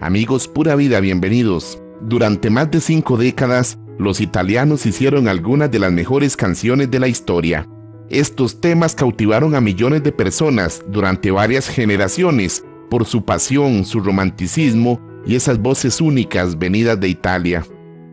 Amigos Pura Vida, bienvenidos. Durante más de cinco décadas, los italianos hicieron algunas de las mejores canciones de la historia. Estos temas cautivaron a millones de personas durante varias generaciones por su pasión, su romanticismo y esas voces únicas venidas de Italia.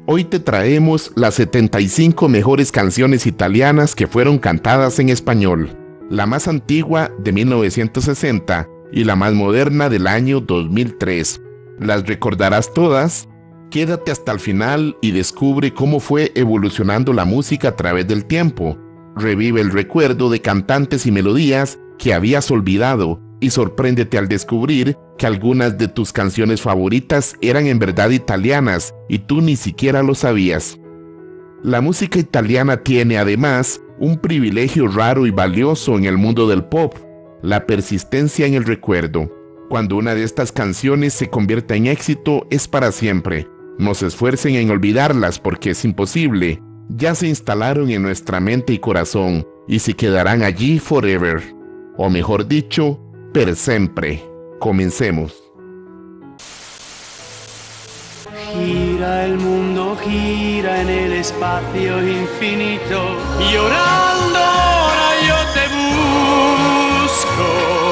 Hoy te traemos las 75 mejores canciones italianas que fueron cantadas en español, la más antigua de 1960 y la más moderna del año 2003. ¿Las recordarás todas? Quédate hasta el final y descubre cómo fue evolucionando la música a través del tiempo. Revive el recuerdo de cantantes y melodías que habías olvidado y sorpréndete al descubrir que algunas de tus canciones favoritas eran en verdad italianas y tú ni siquiera lo sabías. La música italiana tiene además un privilegio raro y valioso en el mundo del pop, la persistencia en el recuerdo. Cuando una de estas canciones se convierte en éxito es para siempre. No se esfuercen en olvidarlas porque es imposible. Ya se instalaron en nuestra mente y corazón y se quedarán allí forever. O mejor dicho, per siempre. Comencemos. Gira el mundo, gira en el espacio infinito. Llorando ahora yo te busco.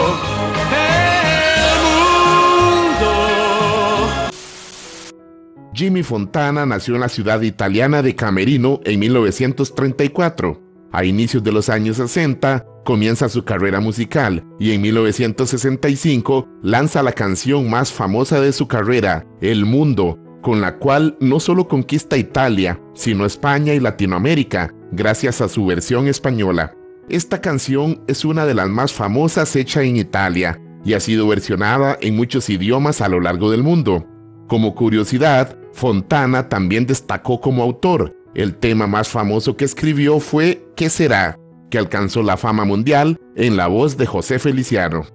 Jimmy Fontana nació en la ciudad italiana de Camerino en 1934. A inicios de los años 60 comienza su carrera musical y en 1965 lanza la canción más famosa de su carrera, El Mundo, con la cual no solo conquista Italia, sino España y Latinoamérica, gracias a su versión española. Esta canción es una de las más famosas hecha en Italia y ha sido versionada en muchos idiomas a lo largo del mundo. Como curiosidad, Fontana también destacó como autor. El tema más famoso que escribió fue ¿Qué será?, que alcanzó la fama mundial en la voz de José Feliciano.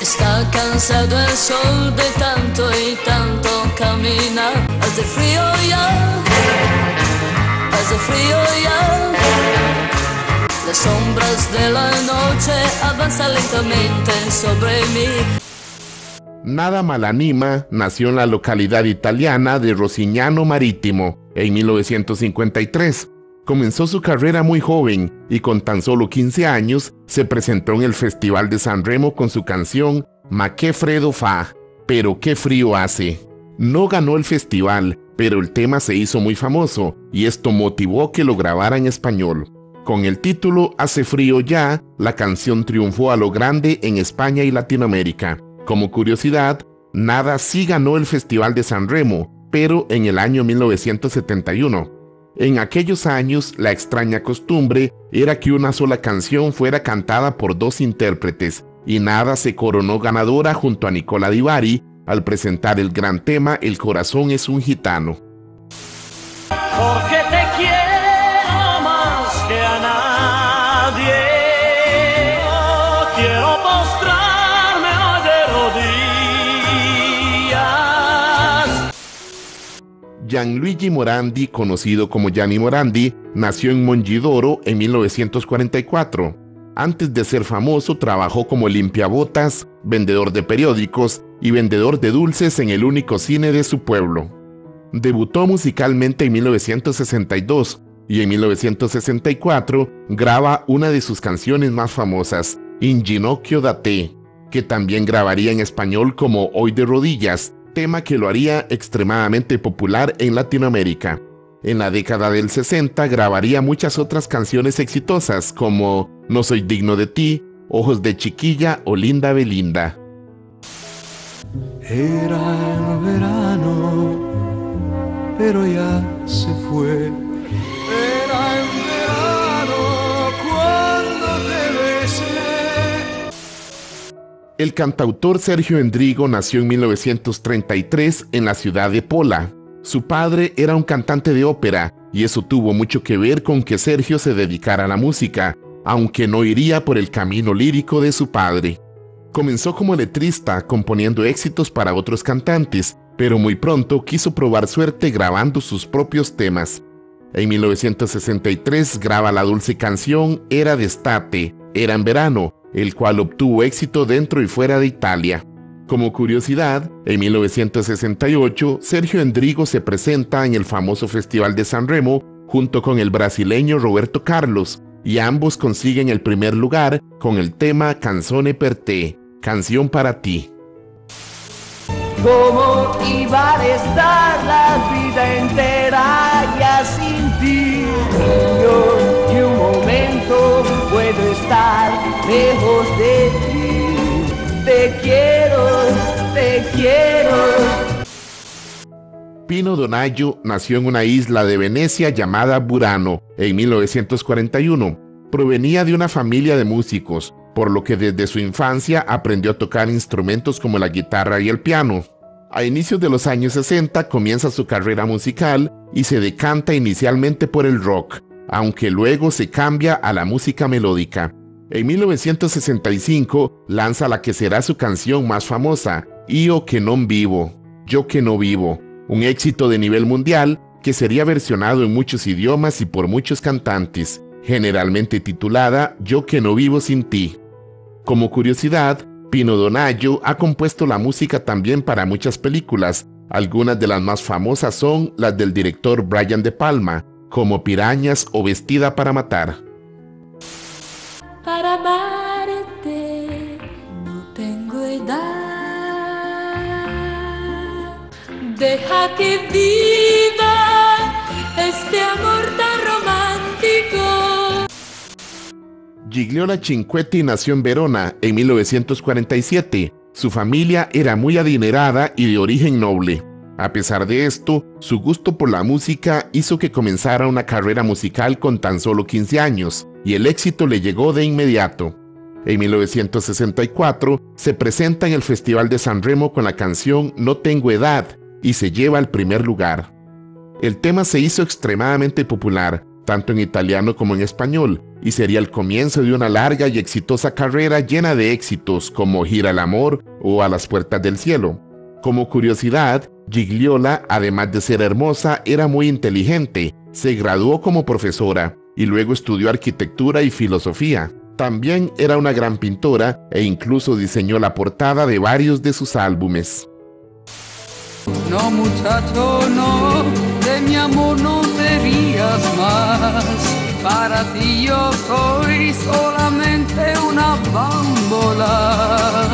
Está cansado el sol de tanto y tanto caminar. Hace frío ya, hace frío ya. Las sombras de la noche avanzan lentamente sobre mí. Nada Malanima nació en la localidad italiana de Rosignano Marítimo en 1953. Comenzó su carrera muy joven y con tan solo 15 años se presentó en el Festival de San Remo con su canción Ma che fredo fa, pero qué frío hace. No ganó el festival, pero el tema se hizo muy famoso y esto motivó que lo grabara en español. Con el título Hace frío ya, la canción triunfó a lo grande en España y Latinoamérica. Como curiosidad, Nada sí ganó el Festival de San Remo, pero en el año 1971. En aquellos años, la extraña costumbre era que una sola canción fuera cantada por dos intérpretes, y Nada se coronó ganadora junto a Nicola Di Bari al presentar el gran tema El corazón es un gitano. Gianluigi Morandi, conocido como Gianni Morandi, nació en Mongidoro en 1944. Antes de ser famoso, trabajó como limpiabotas, vendedor de periódicos y vendedor de dulces en el único cine de su pueblo. Debutó musicalmente en 1962 y en 1964 graba una de sus canciones más famosas, In Ginocchio da te, que también grabaría en español como Hoy de rodillas, tema que lo haría extremadamente popular en Latinoamérica. En la década del 60 grabaría muchas otras canciones exitosas como No soy digno de ti, Ojos de chiquilla o Linda Belinda. Era verano, pero ya se fue. El cantautor Sergio Endrigo nació en 1933 en la ciudad de Pola. Su padre era un cantante de ópera y eso tuvo mucho que ver con que Sergio se dedicara a la música, aunque no iría por el camino lírico de su padre. Comenzó como letrista, componiendo éxitos para otros cantantes, pero muy pronto quiso probar suerte grabando sus propios temas. En 1963 graba la dulce canción Era de Estate, Era en verano, el cual obtuvo éxito dentro y fuera de Italia. Como curiosidad, en 1968, Sergio Endrigo se presenta en el famoso Festival de San Remo junto con el brasileño Roberto Carlos, y ambos consiguen el primer lugar con el tema Canzone per te, canción para ti. ¿Cómo iba a estar la vida entera? Yo un momento puedo estar lejos de ti. Te quiero, te quiero. Pino Donaggio nació en una isla de Venecia llamada Burano en 1941. Provenía de una familia de músicos, por lo que desde su infancia aprendió a tocar instrumentos como la guitarra y el piano. A inicios de los años 60 comienza su carrera musical y se decanta inicialmente por el rock, aunque luego se cambia a la música melódica. En 1965 lanza la que será su canción más famosa, Io que non vivo, Yo que no vivo, un éxito de nivel mundial que sería versionado en muchos idiomas y por muchos cantantes, generalmente titulada Yo que no vivo sin ti. Como curiosidad, Pino Donaggio ha compuesto la música también para muchas películas. Algunas de las más famosas son las del director Brian De Palma, como Pirañas o Vestida para Matar. Para amarte no tengo edad. Deja que viva este amor tan romántico. Gigliola Cinquetti nació en Verona en 1947. Su familia era muy adinerada y de origen noble. A pesar de esto, su gusto por la música hizo que comenzara una carrera musical con tan solo 15 años, y el éxito le llegó de inmediato. En 1964 se presenta en el Festival de San Remo con la canción No tengo edad y se lleva al primer lugar. El tema se hizo extremadamente popular, tanto en italiano como en español, y sería el comienzo de una larga y exitosa carrera llena de éxitos como Gira el Amor o A las Puertas del Cielo. Como curiosidad, Gigliola, además de ser hermosa, era muy inteligente, se graduó como profesora y luego estudió arquitectura y filosofía. También era una gran pintora e incluso diseñó la portada de varios de sus álbumes. No muchacho, no, de mi amor no te rías más. Para ti yo soy solamente una bámbola.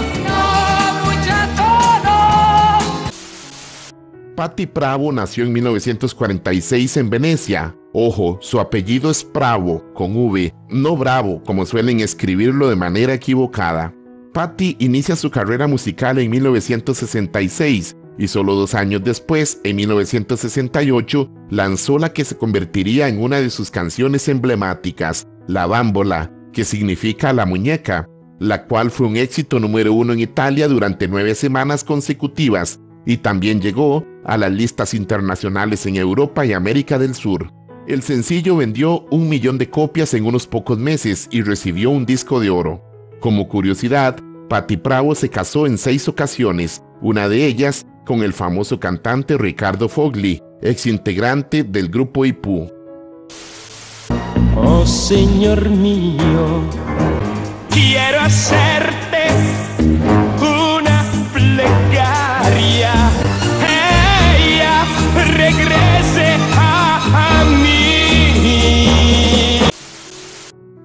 Patti Pravo nació en 1946 en Venecia. Ojo, su apellido es Pravo, con V, no Bravo, como suelen escribirlo de manera equivocada. Patti inicia su carrera musical en 1966 y solo dos años después, en 1968, lanzó la que se convertiría en una de sus canciones emblemáticas, La Bámbola, que significa la muñeca, la cual fue un éxito número uno en Italia durante nueve semanas consecutivas y también llegó a las listas internacionales en Europa y América del Sur. El sencillo vendió un millón de copias en unos pocos meses y recibió un disco de oro. Como curiosidad, Patti Pravo se casó en seis ocasiones, una de ellas con el famoso cantante Ricardo Fogli, ex integrante del grupo Ipú. Oh Señor mío, quiero hacerte regrese a, mí.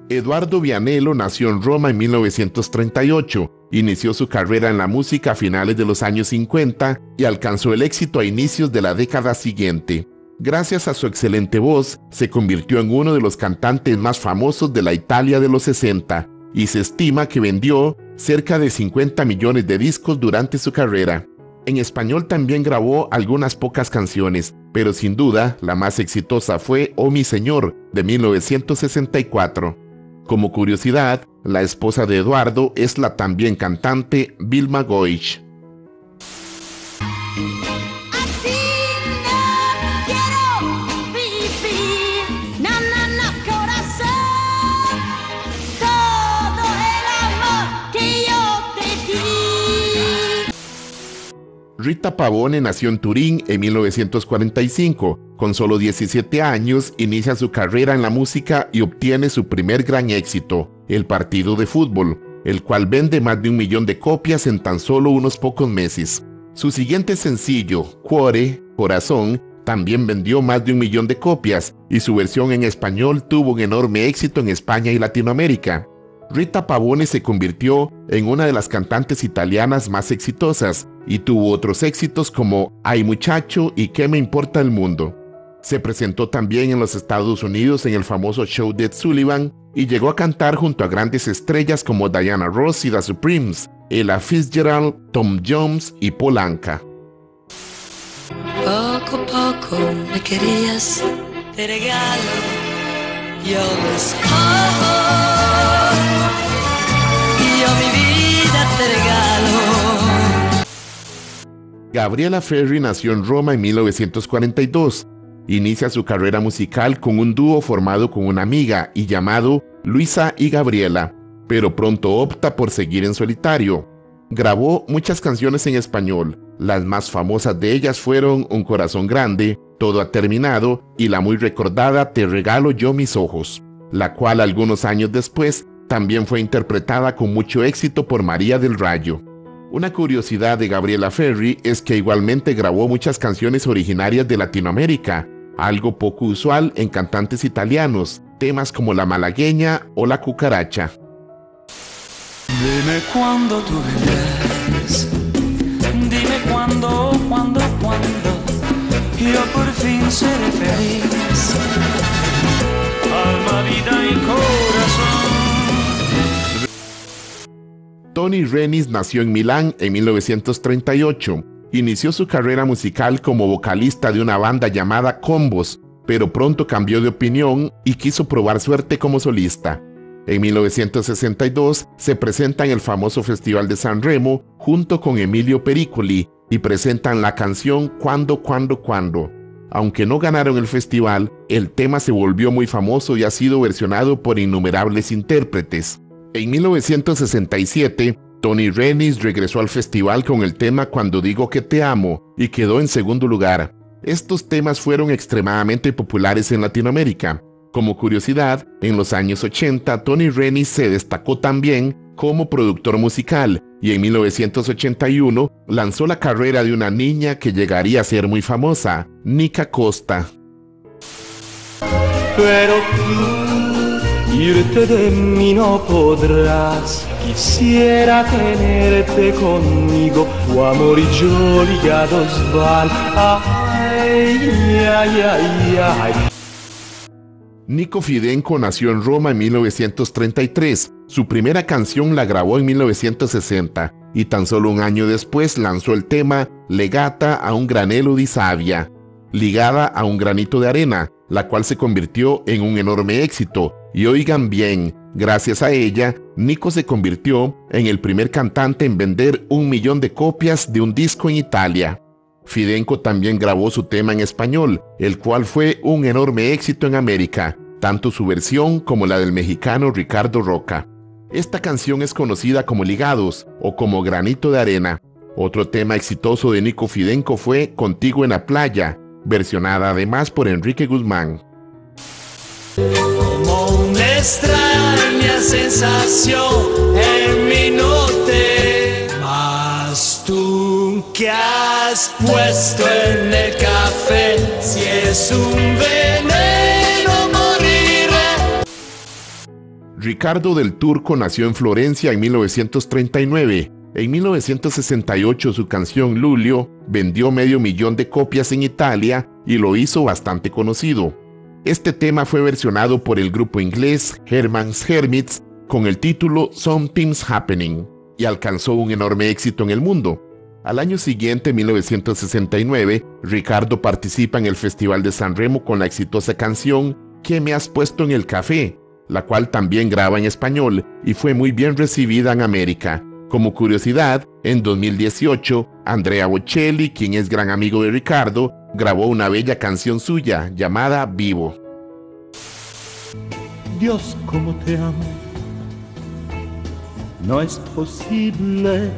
Eduardo Vianello nació en Roma en 1938. Inició su carrera en la música a finales de los años 50 y alcanzó el éxito a inicios de la década siguiente. Gracias a su excelente voz, se convirtió en uno de los cantantes más famosos de la Italia de los 60 y se estima que vendió cerca de 50 millones de discos durante su carrera. En español también grabó algunas pocas canciones, pero sin duda la más exitosa fue Oh mi Señor de 1964. Como curiosidad, la esposa de Eduardo es la también cantante Vilma Goich. Rita Pavone nació en Turín en 1945. Con solo 17 años inicia su carrera en la música y obtiene su primer gran éxito, el partido de fútbol. el cual vende más de un millón de copias en tan solo unos pocos meses. Su siguiente sencillo, Cuore, Corazón, también vendió más de un millón de copias y su versión en español tuvo un enorme éxito en España y Latinoamérica. Rita Pavone se convirtió en una de las cantantes italianas más exitosas y tuvo otros éxitos como Ay muchacho y ¿Qué me importa el mundo? Se presentó también en los Estados Unidos en el famoso show de Sullivan y llegó a cantar junto a grandes estrellas como Diana Ross y The Supremes, Ella Fitzgerald, Tom Jones y Polanca. Poco poco me querías, te regalo yo mis ojos, yo mi vida te regalo. Gabriela Ferri nació en Roma en 1942. Inicia su carrera musical con un dúo formado con una amiga y llamado Luisa y Gabriela, pero pronto opta por seguir en solitario. Grabó muchas canciones en español, las más famosas de ellas fueron Un corazón grande, Todo ha terminado y la muy recordada Te regalo yo mis ojos, la cual algunos años después también fue interpretada con mucho éxito por María del Rayo. Una curiosidad de Gabriela Ferri es que igualmente grabó muchas canciones originarias de Latinoamérica, algo poco usual en cantantes italianos, temas como la malagueña o la cucaracha. Dime cuándo tú vendrás. Dime cuándo, cuándo, cuándo. Yo por fin seré feliz. Alma, vida y corazón. Tony Renis nació en Milán en 1938. Inició su carrera musical como vocalista de una banda llamada Combos, pero pronto cambió de opinión y quiso probar suerte como solista. En 1962 se presenta en el famoso Festival de San Remo junto con Emilio Pericoli y presentan la canción Cuando, Cuando, Cuando. Aunque no ganaron el festival, el tema se volvió muy famoso y ha sido versionado por innumerables intérpretes. En 1967, Tony Renis regresó al festival con el tema Cuando digo que te amo y quedó en segundo lugar. Estos temas fueron extremadamente populares en Latinoamérica. Como curiosidad, en los años 80 Tony Renis se destacó también como productor musical y en 1981 lanzó la carrera de una niña que llegaría a ser muy famosa, Nika Costa. Pero tú de mí no podrás. Quisiera tenerte conmigo, o amor y yo ligados van. Ay, ay, ay, ay. Nico Fidenco nació en Roma en 1933. Su primera canción la grabó en 1960 y tan solo un año después lanzó el tema Legata a un granelo di savia, ligada a un granito de arena, la cual se convirtió en un enorme éxito. Y oigan bien, gracias a ella, Nico se convirtió en el primer cantante en vender un millón de copias de un disco en Italia. Fidenco también grabó su tema en español, el cual fue un enorme éxito en América, tanto su versión como la del mexicano Ricardo Roca. Esta canción es conocida como Ligados o como Granito de Arena. Otro tema exitoso de Nico Fidenco fue Contigo en la playa, versionada además por Enrique Guzmán. Como una extraña sensación en mi noche. Mas tú que has puesto en el café, si es un veneno moriré. Ricardo del Turco nació en Florencia en 1939. En 1968 su canción Lulio vendió medio millón de copias en Italia y lo hizo bastante conocido. Este tema fue versionado por el grupo inglés Herman's Hermits con el título Something's Happening y alcanzó un enorme éxito en el mundo. Al año siguiente, 1969, Ricardo participa en el Festival de San Remo con la exitosa canción ¿Qué me has puesto en el café?, la cual también graba en español y fue muy bien recibida en América. Como curiosidad, en 2018, Andrea Bocelli, quien es gran amigo de Ricardo, grabó una bella canción suya llamada Vivo. Dios, como te amo. No es posible.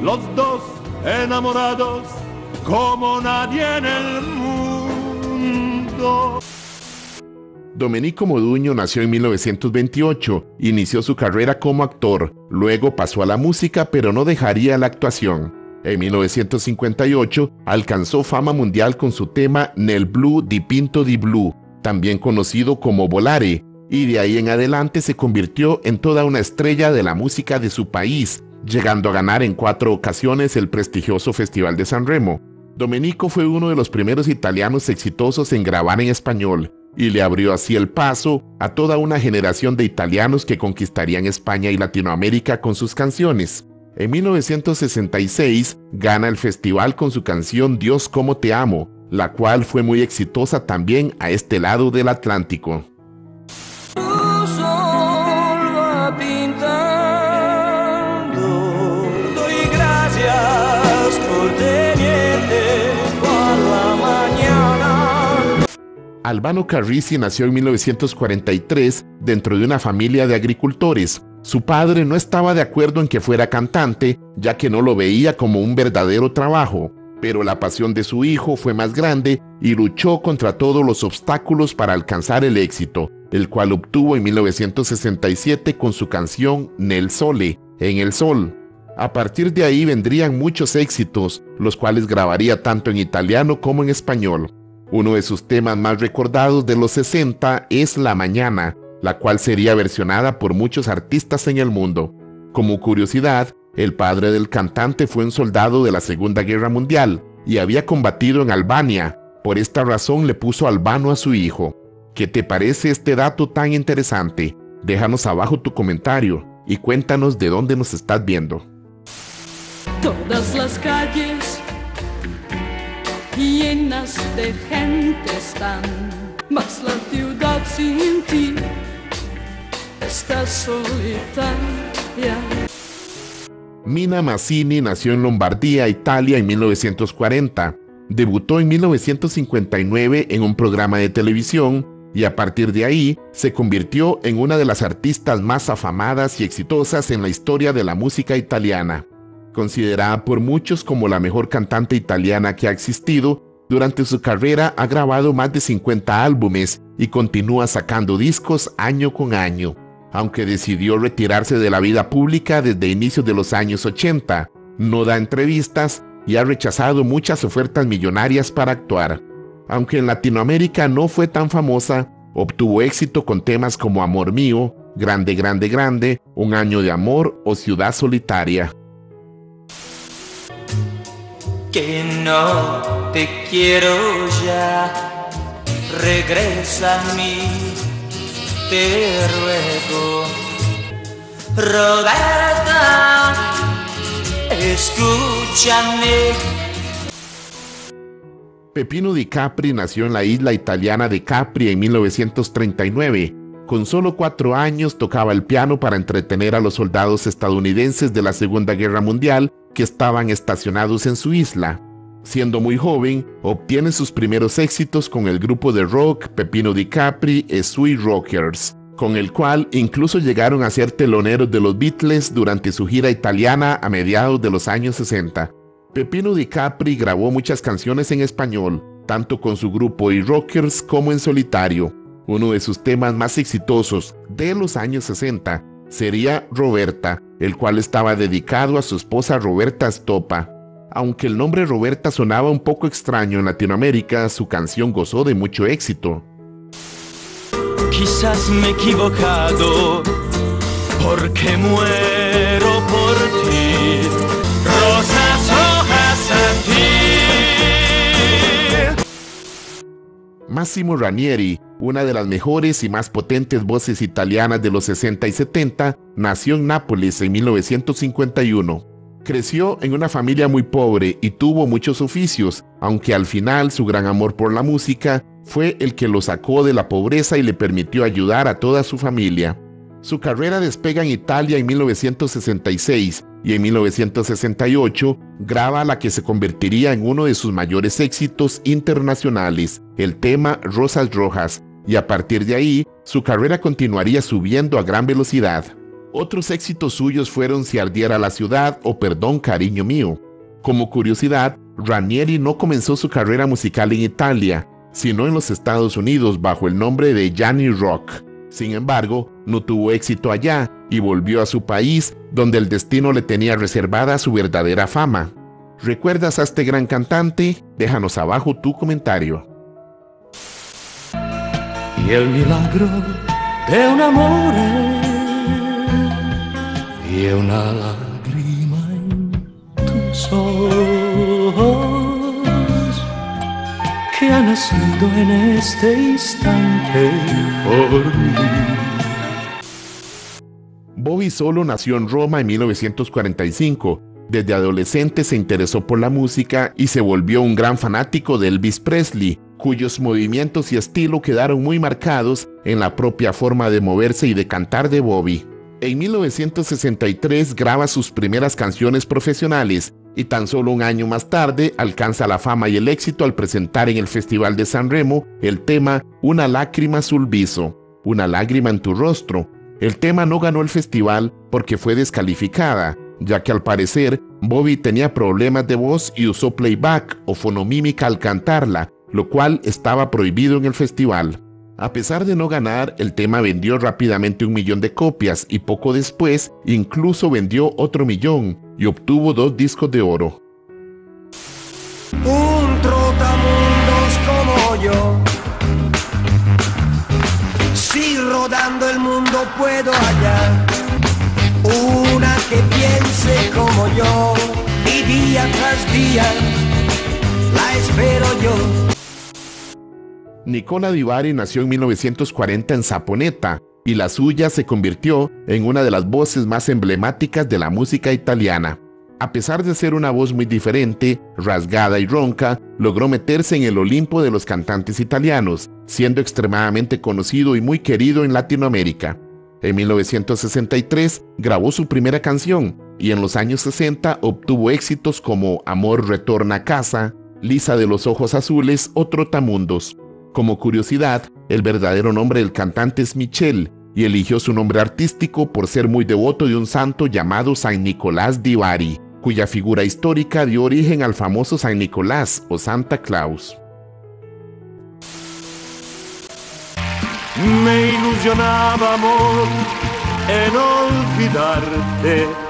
Los dos enamorados como nadie en el mundo. Domenico Moduño nació en 1928, inició su carrera como actor, luego pasó a la música pero no dejaría la actuación. En 1958 alcanzó fama mundial con su tema Nel Blue di Pinto di Blue, también conocido como Volare, y de ahí en adelante se convirtió en toda una estrella de la música de su país, llegando a ganar en cuatro ocasiones el prestigioso Festival de San Remo. Domenico fue uno de los primeros italianos exitosos en grabar en español, y le abrió así el paso a toda una generación de italianos que conquistarían España y Latinoamérica con sus canciones. En 1966 gana el festival con su canción Dios como te amo, la cual fue muy exitosa también a este lado del Atlántico. Albano Carrisi nació en 1943 dentro de una familia de agricultores. Su padre no estaba de acuerdo en que fuera cantante, ya que no lo veía como un verdadero trabajo, pero la pasión de su hijo fue más grande y luchó contra todos los obstáculos para alcanzar el éxito, el cual obtuvo en 1967 con su canción Nel Sole, En el Sol. A partir de ahí vendrían muchos éxitos, los cuales grabaría tanto en italiano como en español. Uno de sus temas más recordados de los 60 es La Mañana, la cual sería versionada por muchos artistas en el mundo. Como curiosidad, el padre del cantante fue un soldado de la Segunda Guerra Mundial y había combatido en Albania. Por esta razón le puso albano a su hijo. ¿Qué te parece este dato tan interesante? Déjanos abajo tu comentario y cuéntanos de dónde nos estás viendo. Todas las calles llenas de gente están, mas la ciudad sin ti está solitaria. Mina Mazzini nació en Lombardía, Italia, en 1940. Debutó en 1959 en un programa de televisión y a partir de ahí se convirtió en una de las artistas más afamadas y exitosas en la historia de la música italiana considerada por muchos como la mejor cantante italiana que ha existido, durante su carrera ha grabado más de 50 álbumes y continúa sacando discos año con año, aunque decidió retirarse de la vida pública desde inicios de los años 80, no da entrevistas y ha rechazado muchas ofertas millonarias para actuar. Aunque en Latinoamérica no fue tan famosa, obtuvo éxito con temas como Amor Mío, Grande, Grande, Grande, Un Año de Amor o Ciudad Solitaria. Que no te quiero ya, regresa a mí, te ruego. Roberta, escúchame. Pepino Di Capri nació en la isla italiana de Capri en 1939. Con solo cuatro años tocaba el piano para entretener a los soldados estadounidenses de la Segunda Guerra Mundial que estaban estacionados en su isla. Siendo muy joven, obtiene sus primeros éxitos con el grupo de rock Pepino Di Capri e Sweet Rockers, con el cual incluso llegaron a ser teloneros de los Beatles durante su gira italiana a mediados de los años 60. Pepino Di Capri grabó muchas canciones en español, tanto con su grupo y Rockers como en solitario. Uno de sus temas más exitosos de los años 60 sería Roberta, el cual estaba dedicado a su esposa Roberta Stopa. Aunque el nombre Roberta sonaba un poco extraño en Latinoamérica, su canción gozó de mucho éxito. Quizás me he equivocado, porque muero por ti. Rosas rojas a ti. Massimo Ranieri, una de las mejores y más potentes voces italianas de los 60 y 70, nació en Nápoles en 1951. Creció en una familia muy pobre y tuvo muchos oficios, aunque al final su gran amor por la música fue el que lo sacó de la pobreza y le permitió ayudar a toda su familia. Su carrera despega en Italia en 1966 y en 1968 graba la que se convertiría en uno de sus mayores éxitos internacionales, el tema Rosas Rojas, y a partir de ahí su carrera continuaría subiendo a gran velocidad. Otros éxitos suyos fueron Si ardiera la ciudad o Perdón cariño mío. Como curiosidad, Ranieri no comenzó su carrera musical en Italia, sino en los Estados Unidos bajo el nombre de Johnny Rock. Sin embargo, no tuvo éxito allá y volvió a su país, donde el destino le tenía reservada su verdadera fama. ¿Recuerdas a este gran cantante? Déjanos abajo tu comentario. y el milagro de un amore y una lágrima en tus ojos que ha en este instante por mí. Bobby Solo nació en Roma en 1945. Desde adolescente se interesó por la música y se volvió un gran fanático de Elvis Presley, cuyos movimientos y estilo quedaron muy marcados en la propia forma de moverse y de cantar de Bobby. En 1963 graba sus primeras canciones profesionales y tan solo un año más tarde alcanza la fama y el éxito al presentar en el Festival de San Remo el tema Una lágrima azul viso, una lágrima en tu rostro. El tema no ganó el festival porque fue descalificada, ya que al parecer Bobby tenía problemas de voz y usó playback o fonomímica al cantarla, lo cual estaba prohibido en el festival. A pesar de no ganar, el tema vendió rápidamente un millón de copias y poco después incluso vendió otro millón y obtuvo dos discos de oro. un trotamundos como yo. Si rodando el mundo puedo hallar una que piense como yo y día tras día la espero yo. Nicola Di Bari nació en 1940 en Saponeta y la suya se convirtió en una de las voces más emblemáticas de la música italiana. A pesar de ser una voz muy diferente, rasgada y ronca, logró meterse en el Olimpo de los cantantes italianos, siendo extremadamente conocido y muy querido en Latinoamérica. En 1963 grabó su primera canción y en los años 60 obtuvo éxitos como Amor retorna a casa, Lisa de los ojos azules o Trotamundos. Como curiosidad, el verdadero nombre del cantante es Michel y eligió su nombre artístico por ser muy devoto de un santo llamado San Nicolás di Bari, cuya figura histórica dio origen al famoso San Nicolás o Santa Claus. Me ilusionaba amor en olvidarte.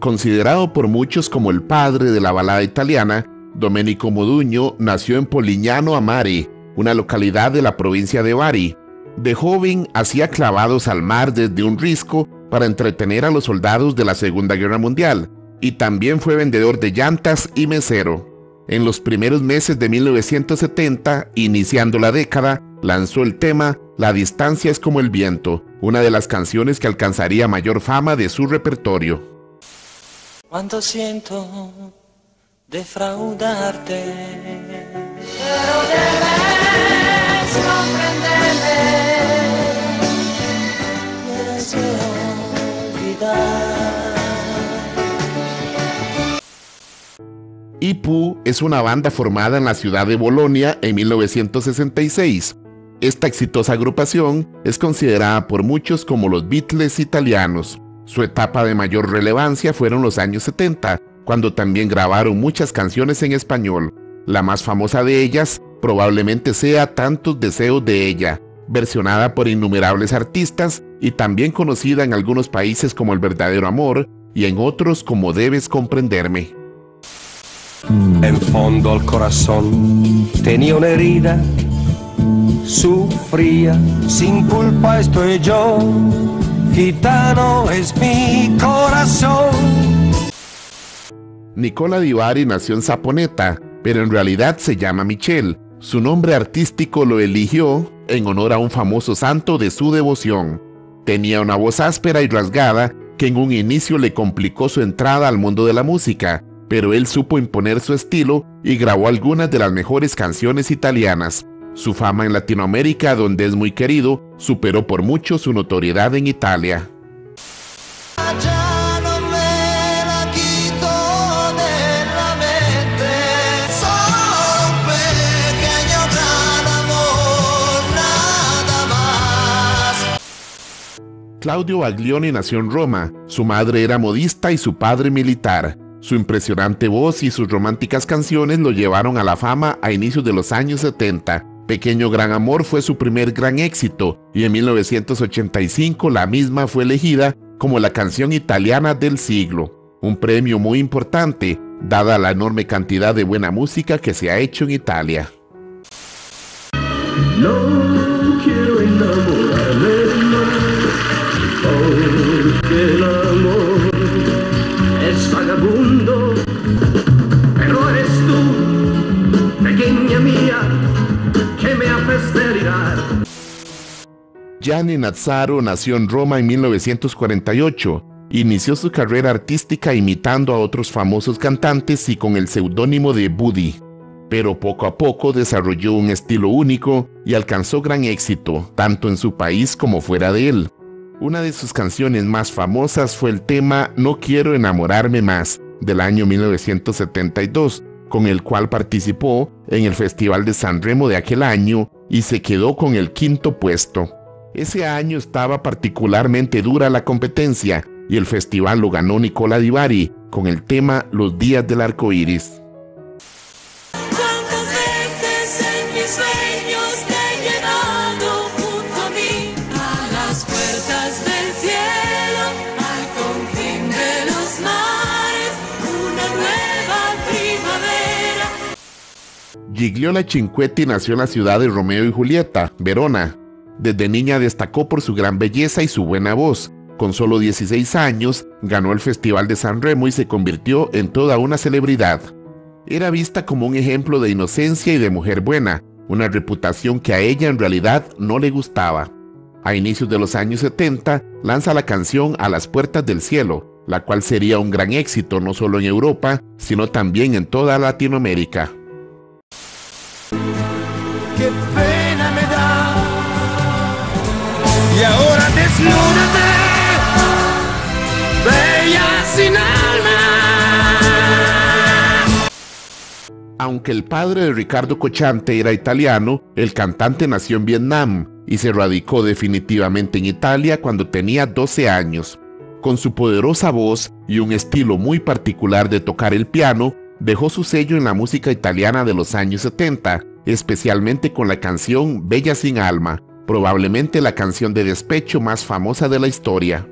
Considerado por muchos como el padre de la balada italiana, Domenico Modugno nació en Polignano a Mare, una localidad de la provincia de Bari. De joven hacía clavados al mar desde un risco para entretener a los soldados de la Segunda Guerra Mundial, y también fue vendedor de llantas y mesero. En los primeros meses de 1970, iniciando la década, lanzó el tema La distancia es como el viento, una de las canciones que alcanzaría mayor fama de su repertorio. Cuando siento defraudarte. Pero debes comprenderme. Olvidar. Ipu es una banda formada en la ciudad de Bolonia en 1966. Esta exitosa agrupación es considerada por muchos como los Beatles italianos. Su etapa de mayor relevancia fueron los años 70, cuando también grabaron muchas canciones en español. La más famosa de ellas probablemente sea Tantos deseos de ella, versionada por innumerables artistas y también conocida en algunos países como El verdadero amor y en otros como Debes comprenderme. En fondo al corazón tenía una herida, sufría, sin culpa estoy yo, gitano es mi corazón. Nicola Di Bari nació en Saponeta, pero en realidad se llama Michel. Su nombre artístico lo eligió en honor a un famoso santo de su devoción. Tenía una voz áspera y rasgada que en un inicio le complicó su entrada al mundo de la música, pero él supo imponer su estilo y grabó algunas de las mejores canciones italianas. Su fama en Latinoamérica, donde es muy querido, superó por mucho su notoriedad en Italia. Claudio Baglioni nació en Roma. Su madre era modista y su padre militar. Su impresionante voz y sus románticas canciones lo llevaron a la fama a inicios de los años 70. Pequeño Gran Amor fue su primer gran éxito y en 1985 la misma fue elegida como la canción italiana del siglo, un premio muy importante dada la enorme cantidad de buena música que se ha hecho en Italia. Gianni Nazzaro nació en Roma en 1948. Inició su carrera artística imitando a otros famosos cantantes y con el seudónimo de Buddy. Pero poco a poco desarrolló un estilo único y alcanzó gran éxito, tanto en su país como fuera de él. Una de sus canciones más famosas fue el tema No quiero enamorarme más, del año 1972, con el cual participó en el Festival de San Remo de aquel año y se quedó con el quinto puesto. Ese año estaba particularmente dura la competencia y el festival lo ganó Nicola Di Bari con el tema Los días del arco iris. Gigliola Cinquetti nació en la ciudad de Romeo y Julieta, Verona. Desde niña destacó por su gran belleza y su buena voz. Con solo 16 años, ganó el Festival de San Remo y se convirtió en toda una celebridad. Era vista como un ejemplo de inocencia y de mujer buena, una reputación que a ella en realidad no le gustaba. A inicios de los años 70, lanza la canción A las puertas del cielo, la cual sería un gran éxito no solo en Europa, sino también en toda Latinoamérica. Aunque el padre de Ricardo Cochante era italiano, el cantante nació en Vietnam y se radicó definitivamente en Italia cuando tenía 12 años. Con su poderosa voz y un estilo muy particular de tocar el piano, dejó su sello en la música italiana de los años 70, especialmente con la canción Bella sin alma, probablemente la canción de despecho más famosa de la historia.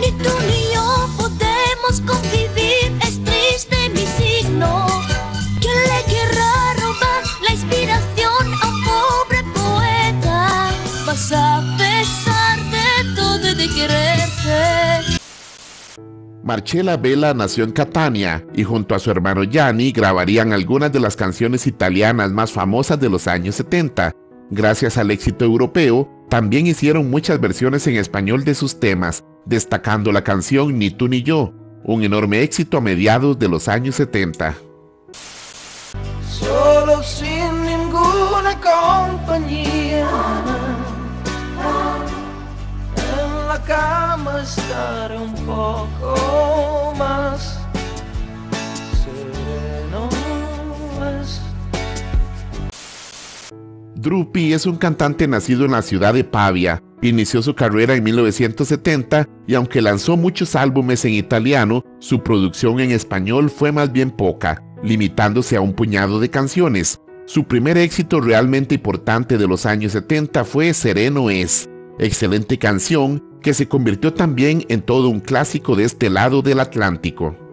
Ni tú ni yo podemos convivir, es triste mi signo. ¿Quién le querrá robar la inspiración a un pobre poeta? Vas a pesar de todo y de quererte. Marcella Bella nació en Catania y junto a su hermano Gianni grabarían algunas de las canciones italianas más famosas de los años 70. Gracias al éxito europeo, también hicieron muchas versiones en español de sus temas, destacando la canción Ni tú ni yo, un enorme éxito a mediados de los años 70. Solo sin ninguna compañía. En la cama estaré un poco más Drupi es un cantante nacido en la ciudad de Pavia. Inició su carrera en 1970 y aunque lanzó muchos álbumes en italiano, su producción en español fue más bien poca, limitándose a un puñado de canciones. Su primer éxito realmente importante de los años 70 fue Sereno es, excelente canción que se convirtió también en todo un clásico de este lado del Atlántico.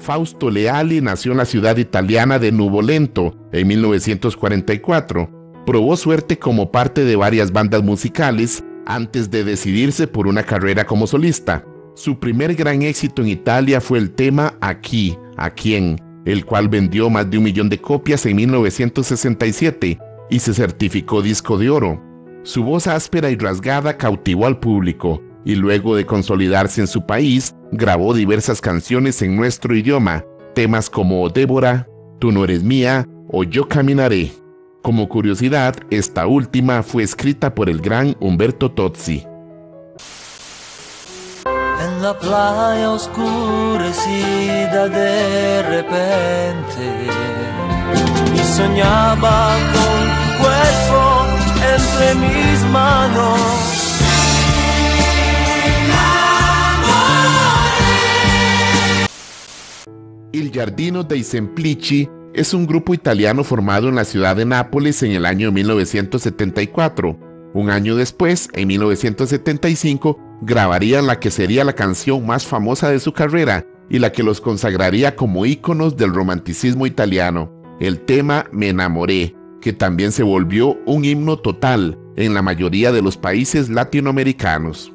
Fausto Leali nació en la ciudad italiana de Nuvolento en 1944. Probó suerte como parte de varias bandas musicales antes de decidirse por una carrera como solista. Su primer gran éxito en Italia fue el tema Aquí, a quién, el cual vendió más de un millón de copias en 1967 y se certificó disco de oro. Su voz áspera y rasgada cautivó al público, y luego de consolidarse en su país, grabó diversas canciones en nuestro idioma, temas como Débora, Tú no eres mía o Yo caminaré. Como curiosidad, esta última fue escrita por el gran Humberto Tozzi. En la playa oscurecida de repente y soñaba con cuerpo entre mis manos. Il Giardino dei Semplici es un grupo italiano formado en la ciudad de Nápoles en el año 1974. Un año después, en 1975, grabarían la que sería la canción más famosa de su carrera y la que los consagraría como íconos del romanticismo italiano, el tema Me enamoré, que también se volvió un himno total en la mayoría de los países latinoamericanos.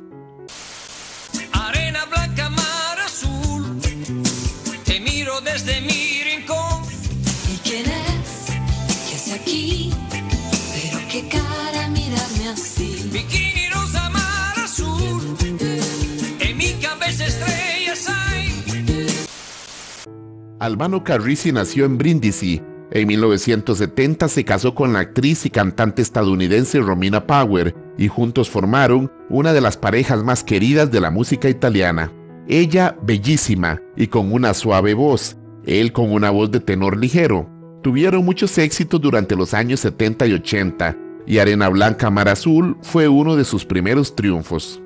Albano Carrisi nació en Brindisi. En 1970 se casó con la actriz y cantante estadounidense Romina Power y juntos formaron una de las parejas más queridas de la música italiana. Ella bellísima y con una suave voz, él con una voz de tenor ligero. Tuvieron muchos éxitos durante los años 70 y 80 y Arena Blanca Mar Azul fue uno de sus primeros triunfos.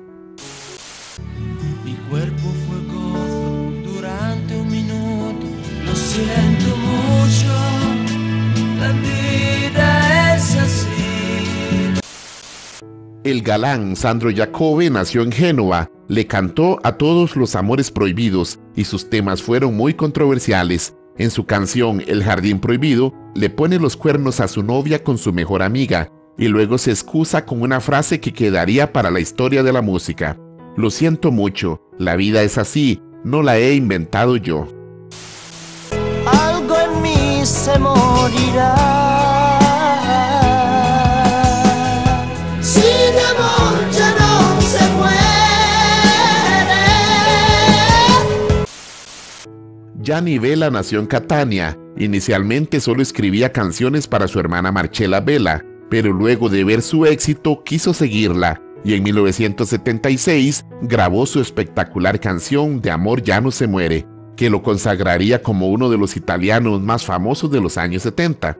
El galán Sandro Jacobe nació en Génova, le cantó a todos los amores prohibidos y sus temas fueron muy controversiales. En su canción El Jardín Prohibido, le pone los cuernos a su novia con su mejor amiga y luego se excusa con una frase que quedaría para la historia de la música. Lo siento mucho, la vida es así, no la he inventado yo. algo en mí se morirá. Gianni Vela nació en Catania. Inicialmente solo escribía canciones para su hermana Marcella Vela, pero luego de ver su éxito quiso seguirla y en 1976 grabó su espectacular canción De Amor ya no se muere, que lo consagraría como uno de los italianos más famosos de los años 70.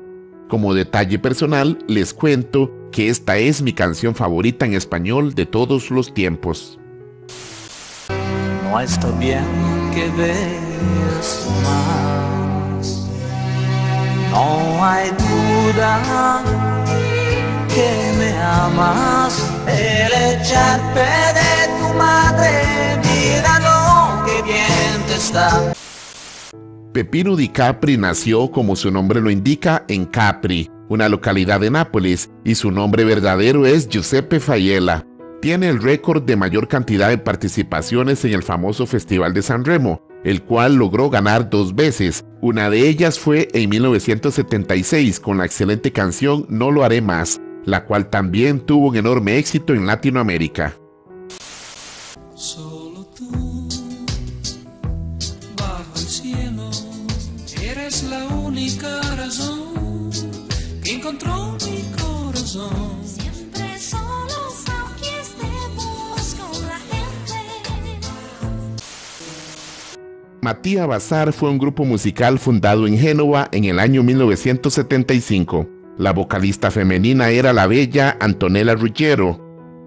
Como detalle personal, les cuento que esta es mi canción favorita en español de todos los tiempos. No está bien que No hay duda que me amas. El de tu madre, que bien te. Pepino Di Capri nació, como su nombre lo indica, en Capri, una localidad de Nápoles, y su nombre verdadero es Giuseppe Faiella. Tiene el récord de mayor cantidad de participaciones en el famoso Festival de San Remo, el cual logró ganar dos veces. Una de ellas fue en 1976 con la excelente canción No lo haré más, la cual también tuvo un enorme éxito en Latinoamérica. Matías Bazar fue un grupo musical fundado en Génova en el año 1975. La vocalista femenina era la bella Antonella Ruggiero.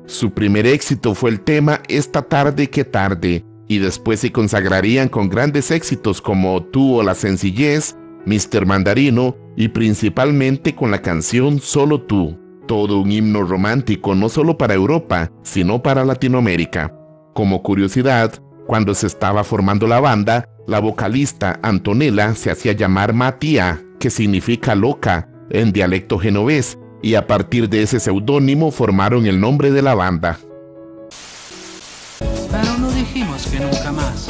Su primer éxito fue el tema Esta tarde que tarde, y después se consagrarían con grandes éxitos como Tú o la sencillez, Mr. Mandarino y principalmente con la canción Solo tú, todo un himno romántico no solo para Europa, sino para Latinoamérica. Como curiosidad, cuando se estaba formando la banda, la vocalista Antonella se hacía llamar Matía, que significa loca en dialecto genovés, y a partir de ese seudónimo formaron el nombre de la banda. Pero no dijimos que nunca más.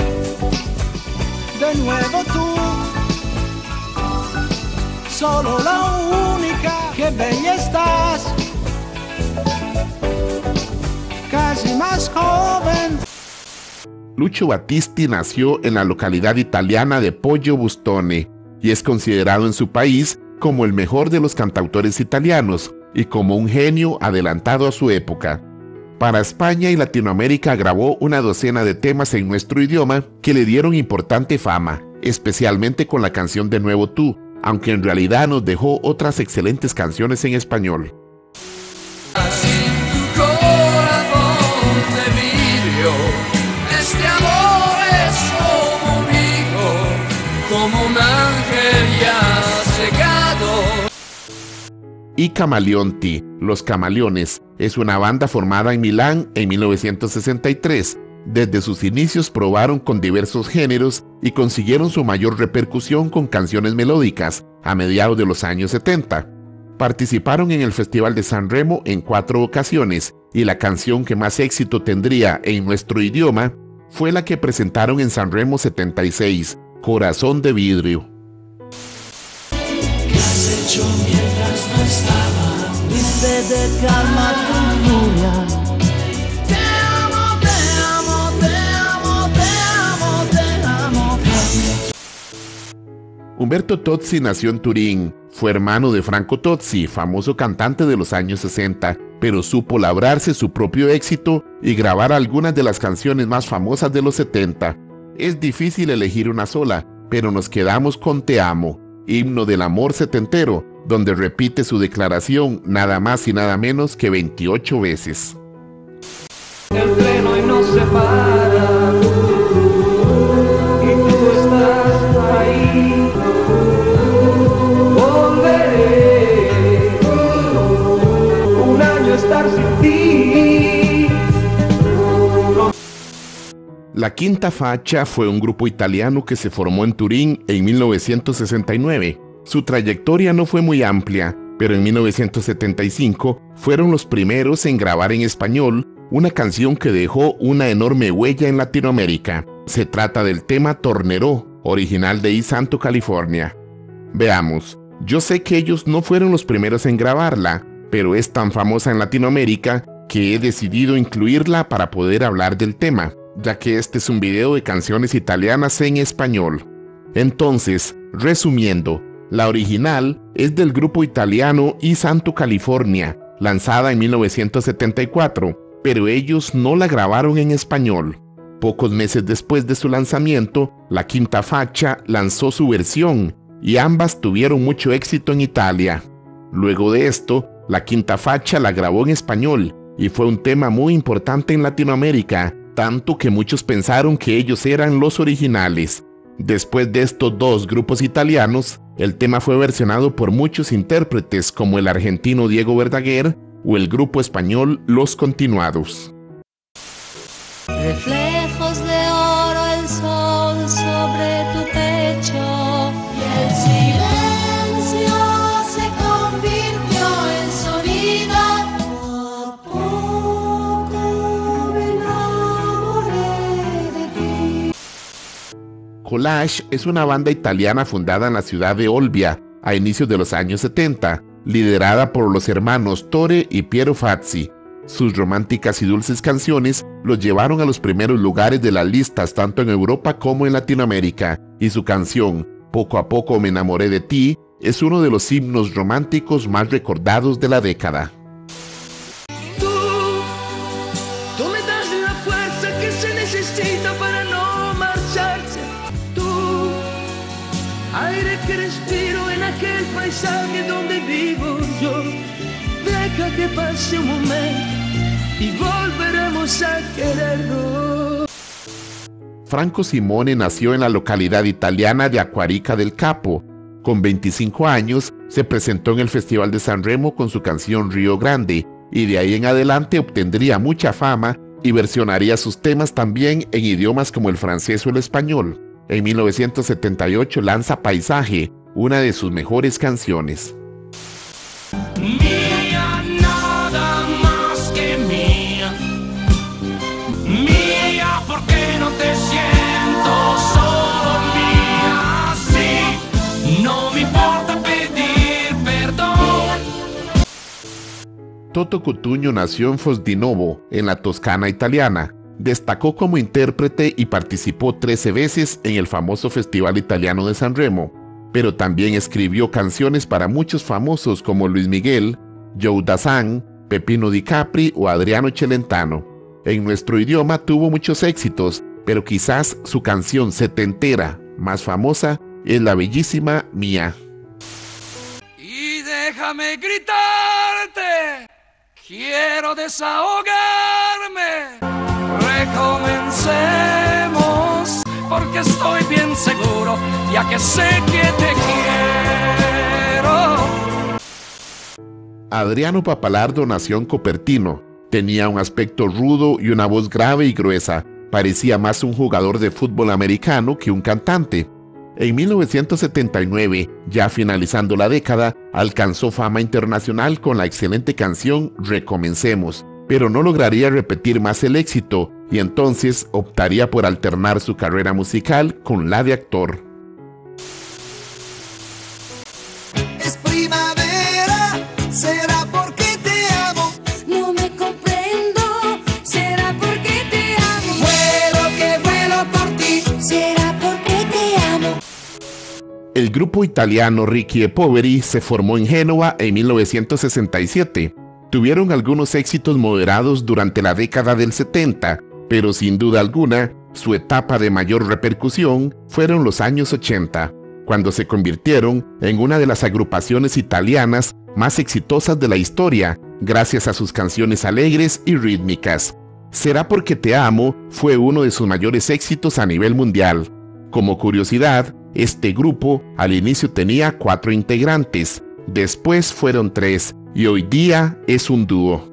De nuevo tú, solo la única que bella estás. Casi más joven. Lucio Battisti nació en la localidad italiana de Poggio Bustone y es considerado en su país como el mejor de los cantautores italianos y como un genio adelantado a su época. Para España y Latinoamérica grabó una docena de temas en nuestro idioma que le dieron importante fama, especialmente con la canción De Nuevo Tú, aunque en realidad nos dejó otras excelentes canciones en español. Y Camaleonti, Los Camaleones, es una banda formada en Milán en 1963. Desde sus inicios probaron con diversos géneros y consiguieron su mayor repercusión con canciones melódicas a mediados de los años 70. Participaron en el Festival de San Remo en cuatro ocasiones y la canción que más éxito tendría en nuestro idioma fue la que presentaron en San Remo 76, Corazón de Vidrio. Viste de calma tu furia. Te amo, te amo, te amo, te amo, te amo. Umberto Tozzi nació en Turín. Fue hermano de Franco Tozzi, famoso cantante de los años 60, pero supo labrarse su propio éxito y grabar algunas de las canciones más famosas de los 70. Es difícil elegir una sola, pero nos quedamos con Te amo, himno del amor setentero, donde repite su declaración nada más y nada menos que 28 veces. El tren hoy nos separa. Y tú estás ahí. Volveré. Un año estar sin ti. La Quinta Facha fue un grupo italiano que se formó en Turín en 1969. Su trayectoria no fue muy amplia, pero en 1975 fueron los primeros en grabar en español una canción que dejó una enorme huella en Latinoamérica. Se trata del tema Torneró, original de Isanto, California. Veamos, yo sé que ellos no fueron los primeros en grabarla, pero es tan famosa en Latinoamérica que he decidido incluirla para poder hablar del tema, ya que este es un video de canciones italianas en español. Entonces, resumiendo, la original es del grupo italiano I Santo California, lanzada en 1974, pero ellos no la grabaron en español. Pocos meses después de su lanzamiento, la Quinta Facha lanzó su versión y ambas tuvieron mucho éxito en Italia. Luego de esto, la Quinta Facha la grabó en español y fue un tema muy importante en Latinoamérica, tanto que muchos pensaron que ellos eran los originales. Después de estos dos grupos italianos, el tema fue versionado por muchos intérpretes como el argentino Diego Verdaguer o el grupo español Los Continuados. Collage es una banda italiana fundada en la ciudad de Olbia a inicios de los años 70, liderada por los hermanos Tore y Piero Fazzi. Sus románticas y dulces canciones los llevaron a los primeros lugares de las listas tanto en Europa como en Latinoamérica, y su canción, Poco a poco me enamoré de ti, es uno de los himnos románticos más recordados de la década. Pase un momento y volveremos a querernos. Franco Simone nació en la localidad italiana de Acuarica del Capo. Con 25 años, se presentó en el Festival de San Remo con su canción Río Grande, y de ahí en adelante obtendría mucha fama y versionaría sus temas también en idiomas como el francés o el español. En 1978 lanza Paisaje, una de sus mejores canciones. Toto Cutugno nació en Fosdinovo, en la Toscana italiana. Destacó como intérprete y participó 13 veces en el famoso Festival Italiano de San Remo. pero también escribió canciones para muchos famosos como Luis Miguel, Joe Dassin, Pepino Di Capri o Adriano Celentano. En nuestro idioma tuvo muchos éxitos, pero quizás su canción setentera más famosa es la bellísima Mía. Y déjame gritarte, quiero desahogarme. Recomencemos, porque estoy bien seguro, ya que sé que te quiero. Adriano Papalardo nació en Copertino. Tenía un aspecto rudo y una voz grave y gruesa. Parecía más un jugador de fútbol americano que un cantante. En 1979, ya finalizando la década, alcanzó fama internacional con la excelente canción Recomencemos, pero no lograría repetir más el éxito y entonces optaría por alternar su carrera musical con la de actor. El grupo italiano Ricky e Poveri se formó en Génova en 1967. Tuvieron algunos éxitos moderados durante la década del 70, pero sin duda alguna, su etapa de mayor repercusión fueron los años 80, cuando se convirtieron en una de las agrupaciones italianas más exitosas de la historia, gracias a sus canciones alegres y rítmicas. Será porque Te Amo fue uno de sus mayores éxitos a nivel mundial. Como curiosidad, este grupo al inicio tenía cuatro integrantes, después fueron tres y hoy día es un dúo.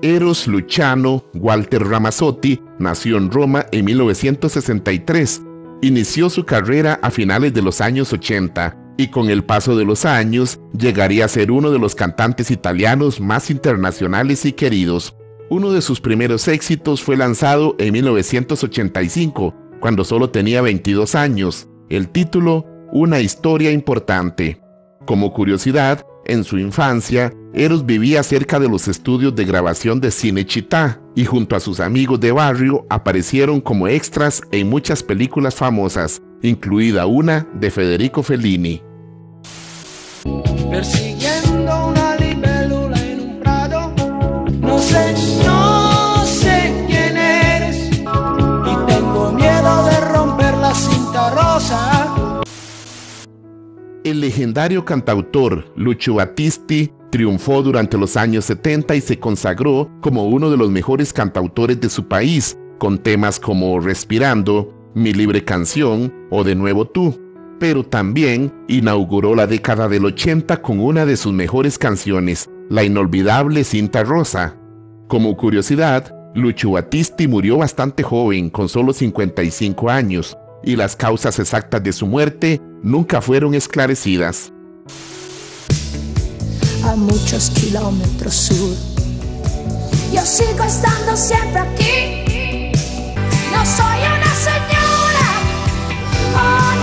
Eros Luciano Walter Ramazzotti nació en Roma en 1963. Inició su carrera a finales de los años 80 y con el paso de los años llegaría a ser uno de los cantantes italianos más internacionales y queridos. Uno de sus primeros éxitos fue lanzado en 1985, cuando solo tenía 22 años. El título, Una historia importante. Como curiosidad, en su infancia, Eros vivía cerca de los estudios de grabación de Cinecittà y junto a sus amigos de barrio aparecieron como extras en muchas películas famosas, incluida una de Federico Fellini. El legendario cantautor Lucio Battisti triunfó durante los años 70 y se consagró como uno de los mejores cantautores de su país, con temas como Respirando, Mi libre canción o De nuevo tú. Pero también inauguró la década del 80 con una de sus mejores canciones, la inolvidable Cinta Rosa. Como curiosidad, Lucio Battisti murió bastante joven, con solo 55 años, y las causas exactas de su muerte nunca fueron esclarecidas. A muchos kilómetros sur. Yo sigo estando siempre aquí. No soy una señora. Oh,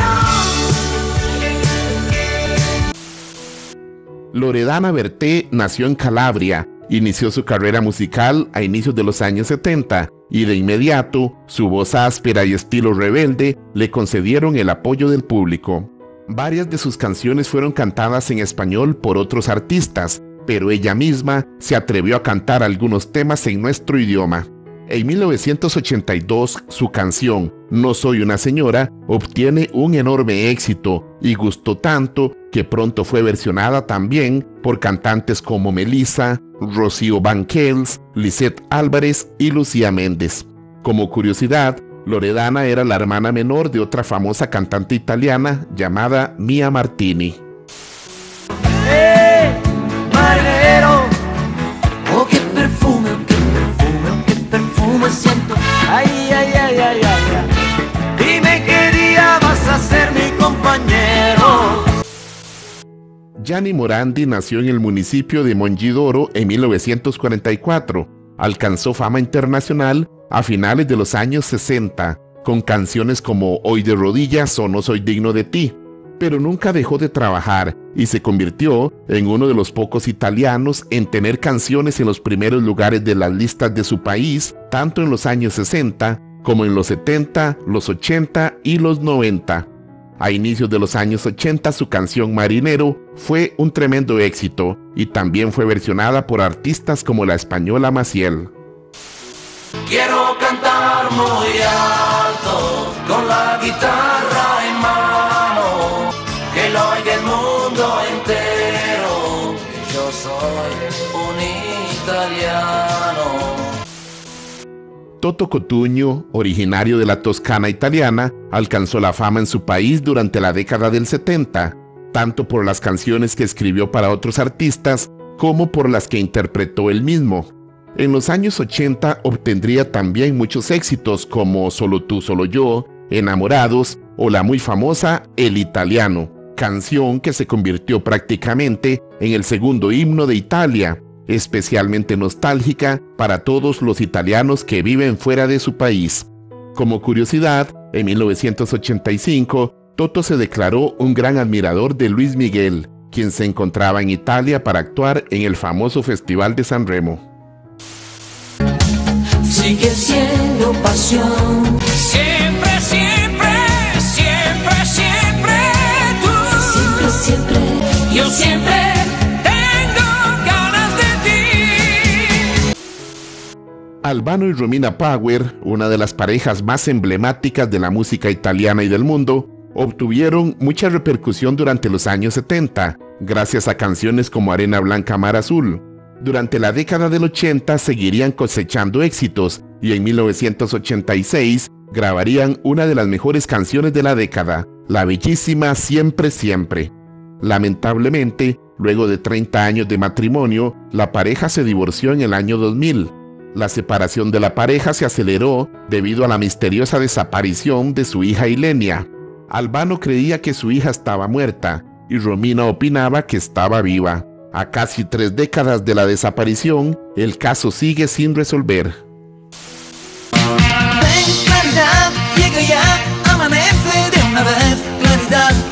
Loredana Berté nació en Calabria, inició su carrera musical a inicios de los años 70 y de inmediato su voz áspera y estilo rebelde le concedieron el apoyo del público. Varias de sus canciones fueron cantadas en español por otros artistas, pero ella misma se atrevió a cantar algunos temas en nuestro idioma. En 1982, su canción No soy una señora obtiene un enorme éxito y gustó tanto que pronto fue versionada también por cantantes como Melissa, Rocío Banquels, Lisette Álvarez y Lucía Méndez. Como curiosidad, Loredana era la hermana menor de otra famosa cantante italiana llamada Mia Martini. ¡Eh! Oh qué perfume, qué perfume, qué perfume siento. Ay, ay, ay, ay, ay, ay. Dime qué día vas a ser mi compañero. Gianni Morandi nació en el municipio de Mongidoro en 1944. Alcanzó fama internacional a finales de los años 60, con canciones como Hoy de rodillas o No soy digno de ti. pero nunca dejó de trabajar y se convirtió en uno de los pocos italianos en tener canciones en los primeros lugares de las listas de su país, tanto en los años 60 como en los 70, los 80 y los 90. A inicios de los años 80 su canción Marinero fue un tremendo éxito y también fue versionada por artistas como la española Maciel. Quiero cantar muy alto con la guitarra en mano, que lo oiga el mundo entero. Yo soy un italiano. Toto Cotuño, originario de la Toscana italiana, alcanzó la fama en su país durante la década del 70, tanto por las canciones que escribió para otros artistas como por las que interpretó él mismo. En los años 80 obtendría también muchos éxitos como Solo tú, solo yo, Enamorados o la muy famosa El Italiano, canción que se convirtió prácticamente en el segundo himno de Italia, especialmente nostálgica para todos los italianos que viven fuera de su país. Como curiosidad, en 1985, Toto se declaró un gran admirador de Luis Miguel, quien se encontraba en Italia para actuar en el famoso Festival de San Remo. Sigue siendo pasión. Siempre, siempre, siempre, siempre tú. Siempre, siempre. Yo siempre Albano y Romina Power, una de las parejas más emblemáticas de la música italiana y del mundo, obtuvieron mucha repercusión durante los años 70, gracias a canciones como Arena Blanca Mar Azul. Durante la década del 80 seguirían cosechando éxitos y en 1986 grabarían una de las mejores canciones de la década, la bellísima Siempre Siempre. Lamentablemente, luego de 30 años de matrimonio, la pareja se divorció en el año 2000. La separación de la pareja se aceleró debido a la misteriosa desaparición de su hija Ilenia. Albano creía que su hija estaba muerta y Romina opinaba que estaba viva. A casi tres décadas de la desaparición, el caso sigue sin resolver. Ven, claridad, llega ya, amanece de una vez. Claridad.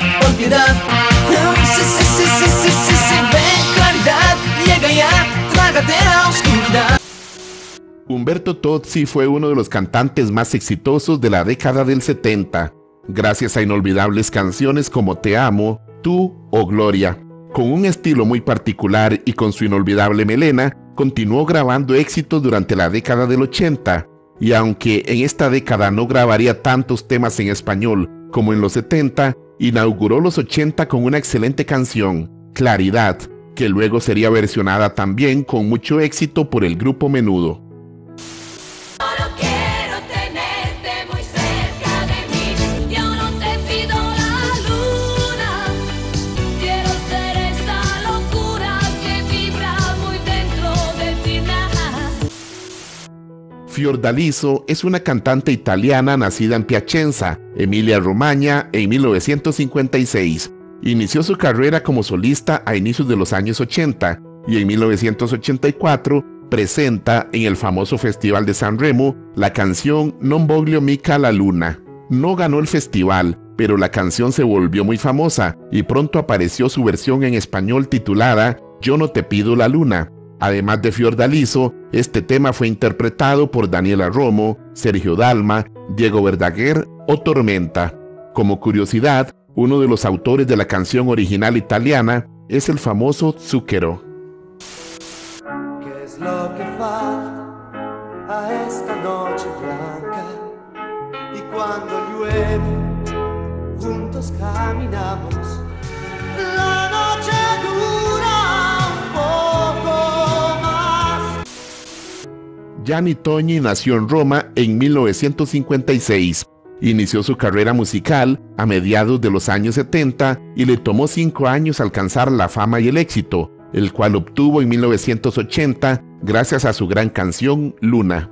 Humberto Tozzi fue uno de los cantantes más exitosos de la década del 70, gracias a inolvidables canciones como Te amo, Tú o Gloria. Con un estilo muy particular y con su inolvidable melena, continuó grabando éxitos durante la década del 80, y aunque en esta década no grabaría tantos temas en español como en los 70, inauguró los 80 con una excelente canción, Claridad, que luego sería versionada también con mucho éxito por el grupo Menudo. Fiordaliso es una cantante italiana nacida en Piacenza, Emilia Romagna, en 1956. Inició su carrera como solista a inicios de los años 80 y en 1984 presenta en el famoso Festival de San Remo la canción Non voglio mica la luna. No ganó el festival, pero la canción se volvió muy famosa y pronto apareció su versión en español titulada Yo no te pido la luna. Además de Fiordaliso, este tema fue interpretado por Daniela Romo, Sergio Dalma, Diego Verdaguer o Tormenta. Como curiosidad, uno de los autores de la canción original italiana es el famoso Zucchero. ¿Qué es lo que falta a esta noche blanca? Y cuando llueve, juntos caminamos. La noche Gianni Togni nació en Roma en 1956. Inició su carrera musical a mediados de los años 70 y le tomó cinco años alcanzar la fama y el éxito, el cual obtuvo en 1980 gracias a su gran canción Luna.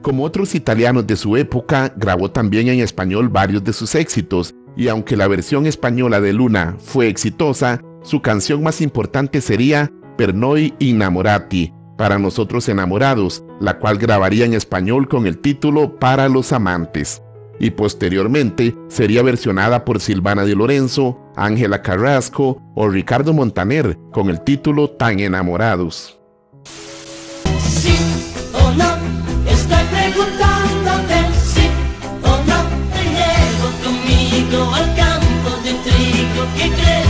Como otros italianos de su época, grabó también en español varios de sus éxitos, y aunque la versión española de Luna fue exitosa, su canción más importante sería Per noi innamorati, para nosotros enamorados, la cual grabaría en español con el título Para los amantes. y posteriormente sería versionada por Silvana de Lorenzo, Ángela Carrasco o Ricardo Montaner con el título Tan enamorados. Al campo de trigo crece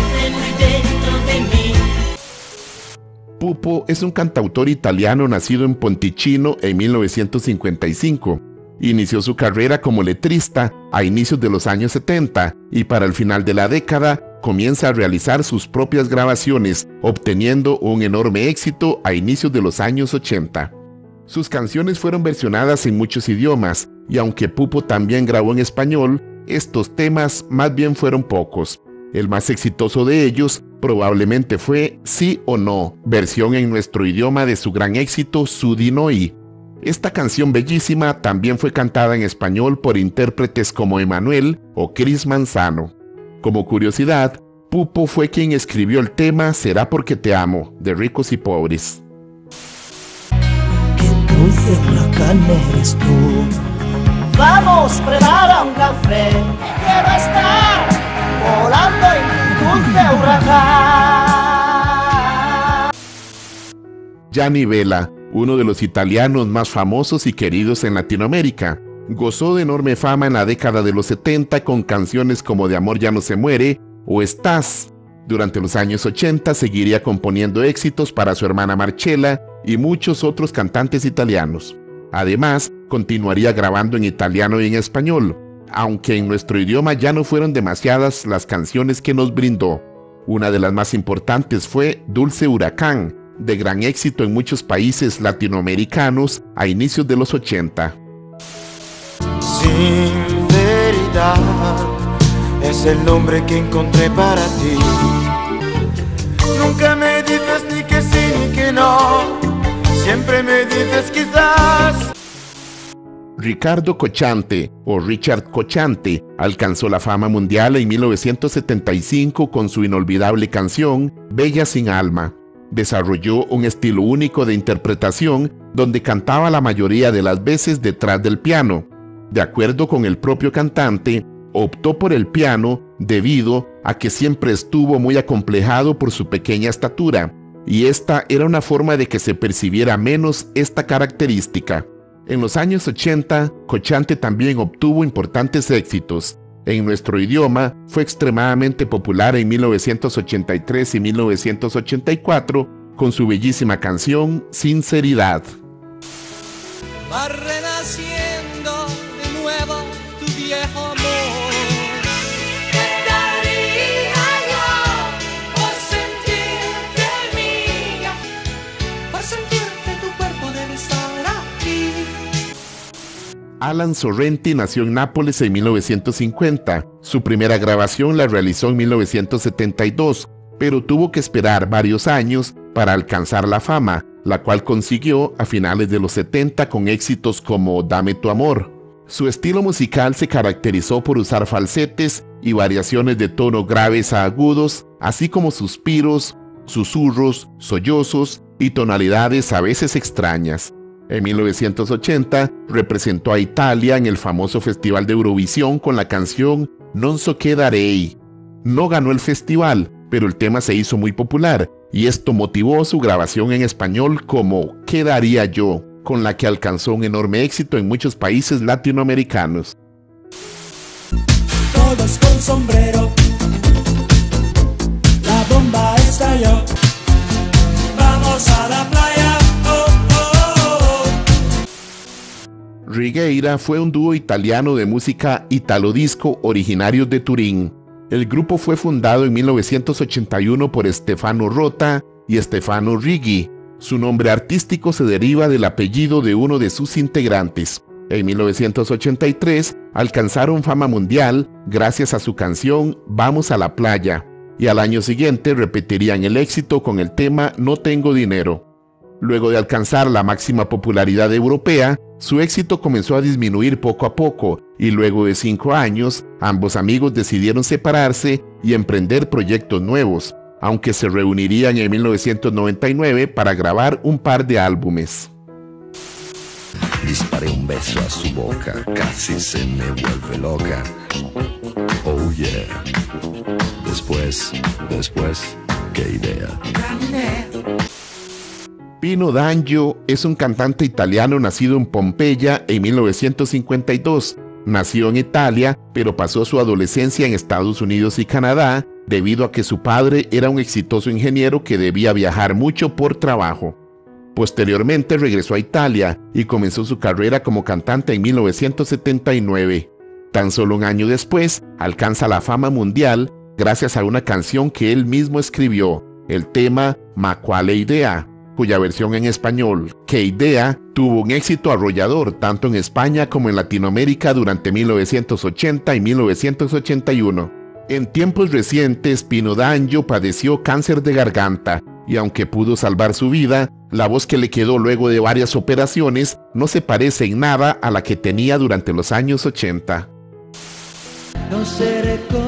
Pupo es un cantautor italiano nacido en Ponticino en 1955. Inició su carrera como letrista a inicios de los años 70 y para el final de la década comienza a realizar sus propias grabaciones, obteniendo un enorme éxito a inicios de los años 80. Sus canciones fueron versionadas en muchos idiomas y aunque Pupo también grabó en español, estos temas más bien fueron pocos. El más exitoso de ellos probablemente fue Sí o No, versión en nuestro idioma de su gran éxito Sudinoi. Esta canción bellísima también fue cantada en español por intérpretes como Emanuel o Chris Manzano. Como curiosidad, Pupo fue quien escribió el tema Será porque te amo, de ricos y pobres. Qué dulce tú. Vamos, prepara un café. Volando Gianni Vela, uno de los italianos más famosos y queridos en Latinoamérica, gozó de enorme fama en la década de los 70 con canciones como De amor ya no se muere o Estás. Durante los años 80 seguiría componiendo éxitos para su hermana Marcella y muchos otros cantantes italianos. Además, continuaría grabando en italiano y en español, aunque en nuestro idioma ya no fueron demasiadas las canciones que nos brindó. Una de las más importantes fue Dulce Huracán, de gran éxito en muchos países latinoamericanos a inicios de los 80. Sinceridad es el nombre que encontré para ti. Nunca me dices ni que sí ni que no, siempre me dices quizás. Ricardo Cochante o Richard Cochante alcanzó la fama mundial en 1975 con su inolvidable canción Bella sin alma. Desarrolló un estilo único de interpretación donde cantaba la mayoría de las veces detrás del piano. De acuerdo con el propio cantante, optó por el piano debido a que siempre estuvo muy acomplejado por su pequeña estatura, y esta era una forma de que se percibiera menos esta característica. En los años 80, Cochante también obtuvo importantes éxitos. En nuestro idioma fue extremadamente popular en 1983 y 1984 con su bellísima canción Sinceridad. Alan Sorrenti nació en Nápoles en 1950. Su primera grabación la realizó en 1972, pero tuvo que esperar varios años para alcanzar la fama, la cual consiguió a finales de los 70 con éxitos como Dame tu amor. Su estilo musical se caracterizó por usar falsetes y variaciones de tono graves a agudos, así como suspiros, susurros, sollozos y tonalidades a veces extrañas. En 1980 representó a Italia en el famoso Festival de Eurovisión con la canción Non so che darei. No ganó el festival, pero el tema se hizo muy popular y esto motivó su grabación en español como ¿Qué daría yo?, con la que alcanzó un enorme éxito en muchos países latinoamericanos. Todos con sombrero. La bomba estalló. Vamos a la Rigueira fue un dúo italiano de música italo-disco originarios de Turín. El grupo fue fundado en 1981 por Stefano Rota y Stefano Righi. Su nombre artístico se deriva del apellido de uno de sus integrantes. En 1983 alcanzaron fama mundial gracias a su canción Vamos a la playa, y al año siguiente repetirían el éxito con el tema No tengo dinero. Luego de alcanzar la máxima popularidad europea, su éxito comenzó a disminuir poco a poco y luego de cinco años, ambos amigos decidieron separarse y emprender proyectos nuevos, aunque se reunirían en 1999 para grabar un par de álbumes. Disparé un beso a su boca, casi se me vuelve loca. Oh yeah. Después, después, qué idea. Pino D'Angio es un cantante italiano nacido en Pompeya en 1952. Nació en Italia, pero pasó su adolescencia en Estados Unidos y Canadá debido a que su padre era un exitoso ingeniero que debía viajar mucho por trabajo. Posteriormente regresó a Italia y comenzó su carrera como cantante en 1979. Tan solo un año después, alcanza la fama mundial gracias a una canción que él mismo escribió, el tema Ma quale idea, cuya versión en español, Que idea, tuvo un éxito arrollador tanto en España como en Latinoamérica durante 1980 y 1981. En tiempos recientes, Pino D'Angio padeció cáncer de garganta y aunque pudo salvar su vida, la voz que le quedó luego de varias operaciones no se parece en nada a la que tenía durante los años 80. No sé reconocer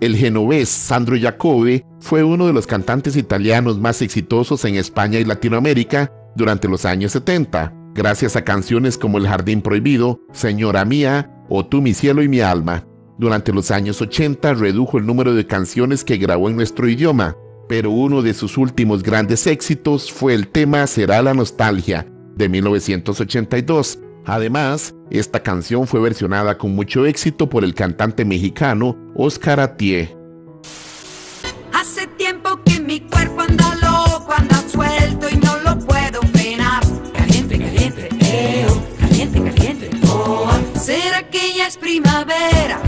El genovés Sandro Jacobe fue uno de los cantantes italianos más exitosos en España y Latinoamérica durante los años 70, gracias a canciones como El Jardín Prohibido, Señora Mía o Tú mi cielo y mi alma. Durante los años 80 redujo el número de canciones que grabó en nuestro idioma, pero uno de sus últimos grandes éxitos fue el tema Será la Nostalgia, de 1982. Además, esta canción fue versionada con mucho éxito por el cantante mexicano Oscar Atié. Hace tiempo que mi cuerpo anda loco, anda suelto y no lo puedo frenar. Caliente, caliente, eh, oh, caliente, caliente, oh. ¿Será que ya es primavera?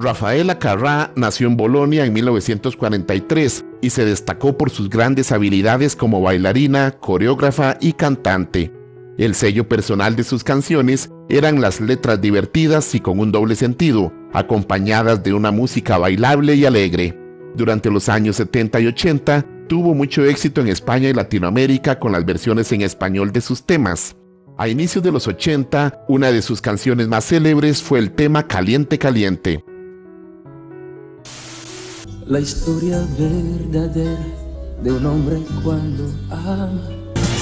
Rafaela Carrá nació en Bolonia en 1943 y se destacó por sus grandes habilidades como bailarina, coreógrafa y cantante. El sello personal de sus canciones eran las letras divertidas y con un doble sentido, acompañadas de una música bailable y alegre. Durante los años 70 y 80 tuvo mucho éxito en España y Latinoamérica con las versiones en español de sus temas. A inicios de los 80, una de sus canciones más célebres fue el tema Caliente Caliente. La historia verdadera de un hombre cuando ama.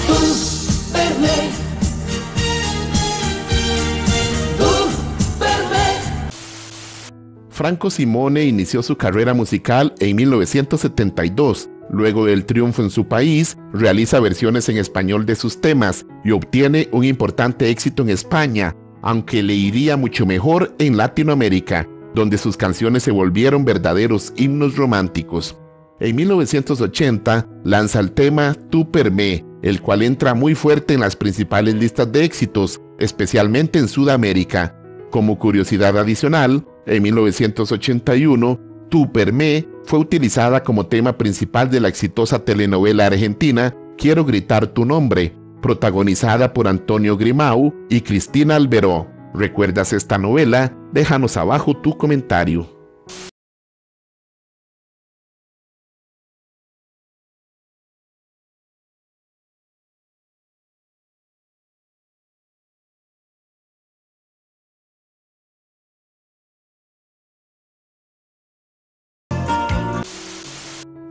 Tú, per me. Tú, per me. Franco Simone inició su carrera musical en 1972. Luego del triunfo en su país, realiza versiones en español de sus temas y obtiene un importante éxito en España, aunque le iría mucho mejor en Latinoamérica, donde sus canciones se volvieron verdaderos himnos románticos. En 1980 lanza el tema Tu per me, el cual entra muy fuerte en las principales listas de éxitos, especialmente en Sudamérica. Como curiosidad adicional, en 1981, Tu per me fue utilizada como tema principal de la exitosa telenovela argentina Quiero gritar tu nombre, protagonizada por Antonio Grimau y Cristina Alberó. ¿Recuerdas esta novela? Déjanos abajo tu comentario.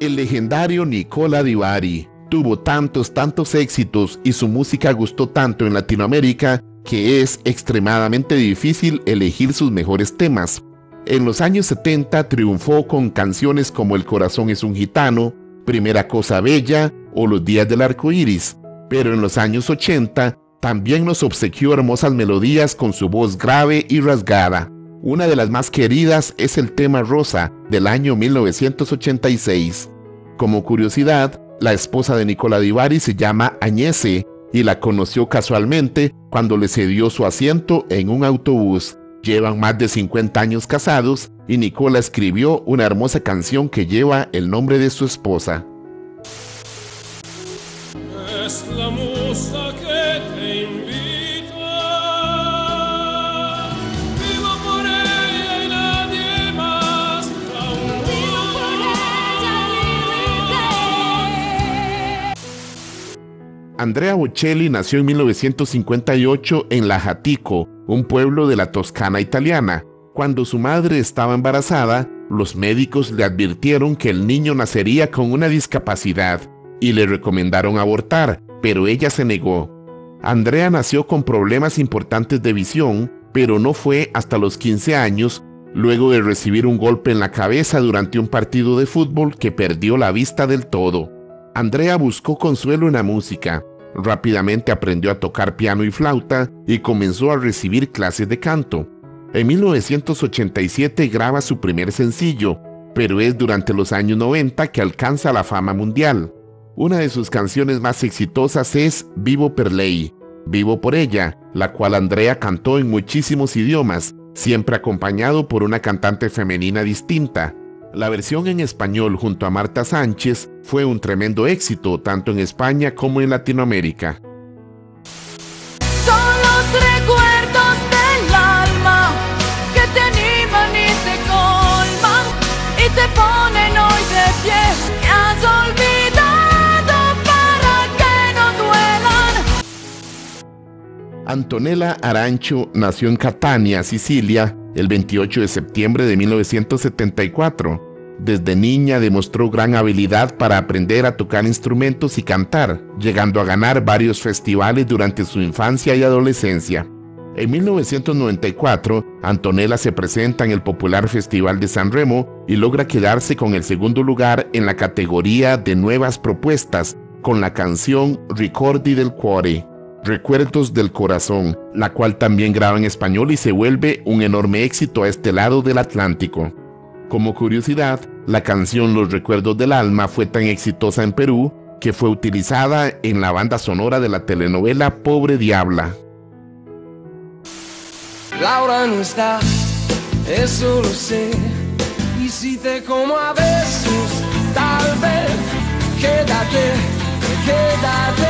El legendario Nicola Di Bari tuvo tantos, tantos éxitos y su música gustó tanto en Latinoamérica que es extremadamente difícil elegir sus mejores temas. En los años 70 triunfó con canciones como El corazón es un gitano, Primera cosa bella o Los días del arco iris, pero en los años 80 también nos obsequió hermosas melodías con su voz grave y rasgada. Una de las más queridas es el tema Rosa del año 1986. Como curiosidad, la esposa de Nicola Di Bari se llama Añese y la conoció casualmente cuando le cedió su asiento en un autobús. Llevan más de 50 años casados y Nicola escribió una hermosa canción que lleva el nombre de su esposa. Es la musa Andrea Bocelli nació en 1958 en Lajatico, un pueblo de la Toscana italiana. Cuando su madre estaba embarazada, los médicos le advirtieron que el niño nacería con una discapacidad y le recomendaron abortar, pero ella se negó. Andrea nació con problemas importantes de visión, pero no fue hasta los 15 años, luego de recibir un golpe en la cabeza durante un partido de fútbol que perdió la vista del todo. Andrea buscó consuelo en la música. Rápidamente aprendió a tocar piano y flauta y comenzó a recibir clases de canto. En 1987 graba su primer sencillo, pero es durante los años 90 que alcanza la fama mundial. Una de sus canciones más exitosas es Vivo per lei, Vivo por ella, la cual Andrea cantó en muchísimos idiomas, siempre acompañado por una cantante femenina distinta. La versión en español junto a Marta Sánchez fue un tremendo éxito tanto en España como en Latinoamérica. Son los recuerdos del alma que te animan y te colman y te ponen hoy de pie. Que has olvidado para que no duelan. Antonella Arancho nació en Catania, Sicilia, el 28 de septiembre de 1974. Desde niña demostró gran habilidad para aprender a tocar instrumentos y cantar, llegando a ganar varios festivales durante su infancia y adolescencia. En 1994, Antonella se presenta en el popular Festival de San Remo y logra quedarse con el segundo lugar en la categoría de nuevas propuestas con la canción Ricordi del Cuore, Recuerdos del Corazón, la cual también graba en español y se vuelve un enorme éxito a este lado del Atlántico. Como curiosidad, la canción Los Recuerdos del Alma fue tan exitosa en Perú que fue utilizada en la banda sonora de la telenovela Pobre Diabla. Laura no está, eso lo sé. Y si te como a besos, tal vez, quédate, quédate.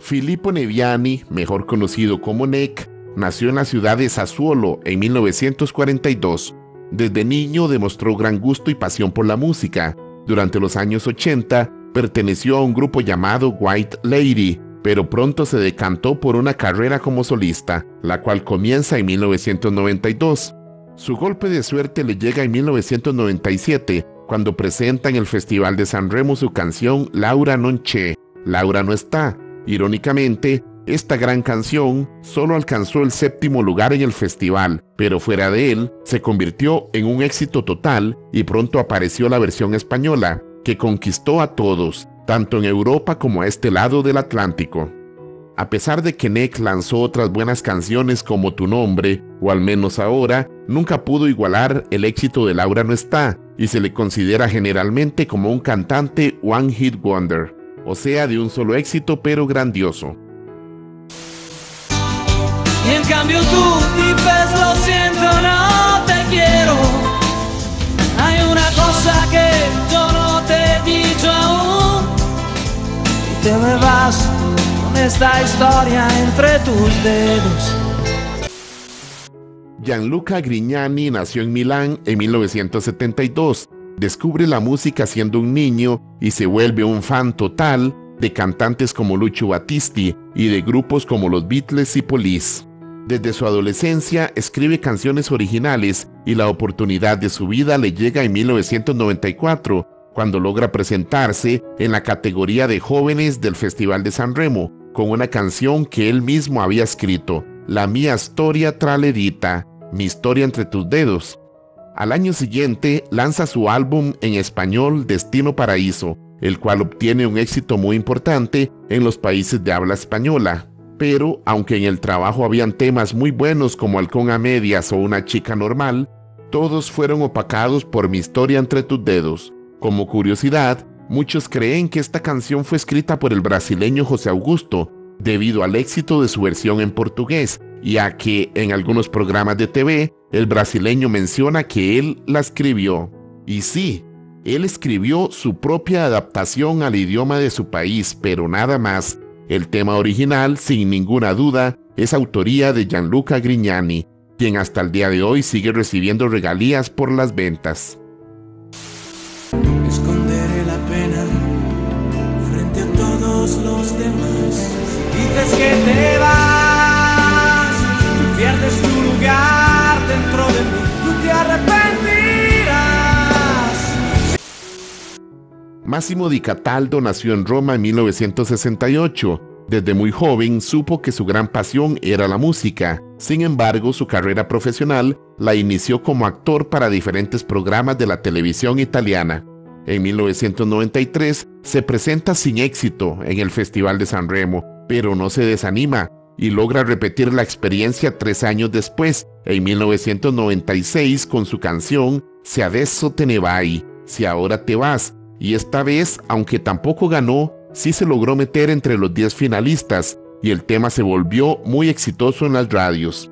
Filippo Neviani, mejor conocido como Neck, nació en la ciudad de Sassuolo en 1942. Desde niño demostró gran gusto y pasión por la música. Durante los años 80 perteneció a un grupo llamado White Lady, pero pronto se decantó por una carrera como solista, la cual comienza en 1992. Su golpe de suerte le llega en 1997, cuando presenta en el Festival de San Remo su canción Laura non c'è, Laura no está. Irónicamente, esta gran canción solo alcanzó el séptimo lugar en el festival, pero fuera de él se convirtió en un éxito total y pronto apareció la versión española, que conquistó a todos, tanto en Europa como a este lado del Atlántico. A pesar de que Neck lanzó otras buenas canciones como Tu Nombre, o al menos ahora, nunca pudo igualar el éxito de Laura No Está, y se le considera generalmente como un cantante One Hit Wonder, o sea, de un solo éxito pero grandioso. Y en cambio tú dices lo siento, no te quiero. Hay una cosa que yo no te he dicho aún. Y te me vas con esta historia entre tus dedos. Gianluca Grignani nació en Milán en 1972. Descubre la música siendo un niño y se vuelve un fan total de cantantes como Lucio Battisti y de grupos como los Beatles y Police. Desde su adolescencia escribe canciones originales y la oportunidad de su vida le llega en 1994, cuando logra presentarse en la categoría de jóvenes del Festival de San Remo, con una canción que él mismo había escrito, La mía historia traledita, mi historia entre tus dedos. Al año siguiente lanza su álbum en español Destino Paraíso, el cual obtiene un éxito muy importante en los países de habla española. Pero, aunque en el trabajo habían temas muy buenos como Halcón a Medias o Una Chica Normal, todos fueron opacados por Mi Historia entre tus dedos. Como curiosidad, muchos creen que esta canción fue escrita por el brasileño José Augusto, debido al éxito de su versión en portugués, y a que en algunos programas de TV el brasileño menciona que él la escribió. Y sí, él escribió su propia adaptación al idioma de su país, pero nada más. El tema original, sin ninguna duda, es autoría de Gianluca Grignani, quien hasta el día de hoy sigue recibiendo regalías por las ventas. Máximo Di Cataldo nació en Roma en 1968. Desde muy joven supo que su gran pasión era la música. Sin embargo, su carrera profesional la inició como actor para diferentes programas de la televisión italiana. En 1993 se presenta sin éxito en el Festival de San Remo, pero no se desanima y logra repetir la experiencia tres años después, en 1996, con su canción Se adesso te ne vai, Si ahora te vas, y esta vez, aunque tampoco ganó, sí se logró meter entre los 10 finalistas, y el tema se volvió muy exitoso en las radios.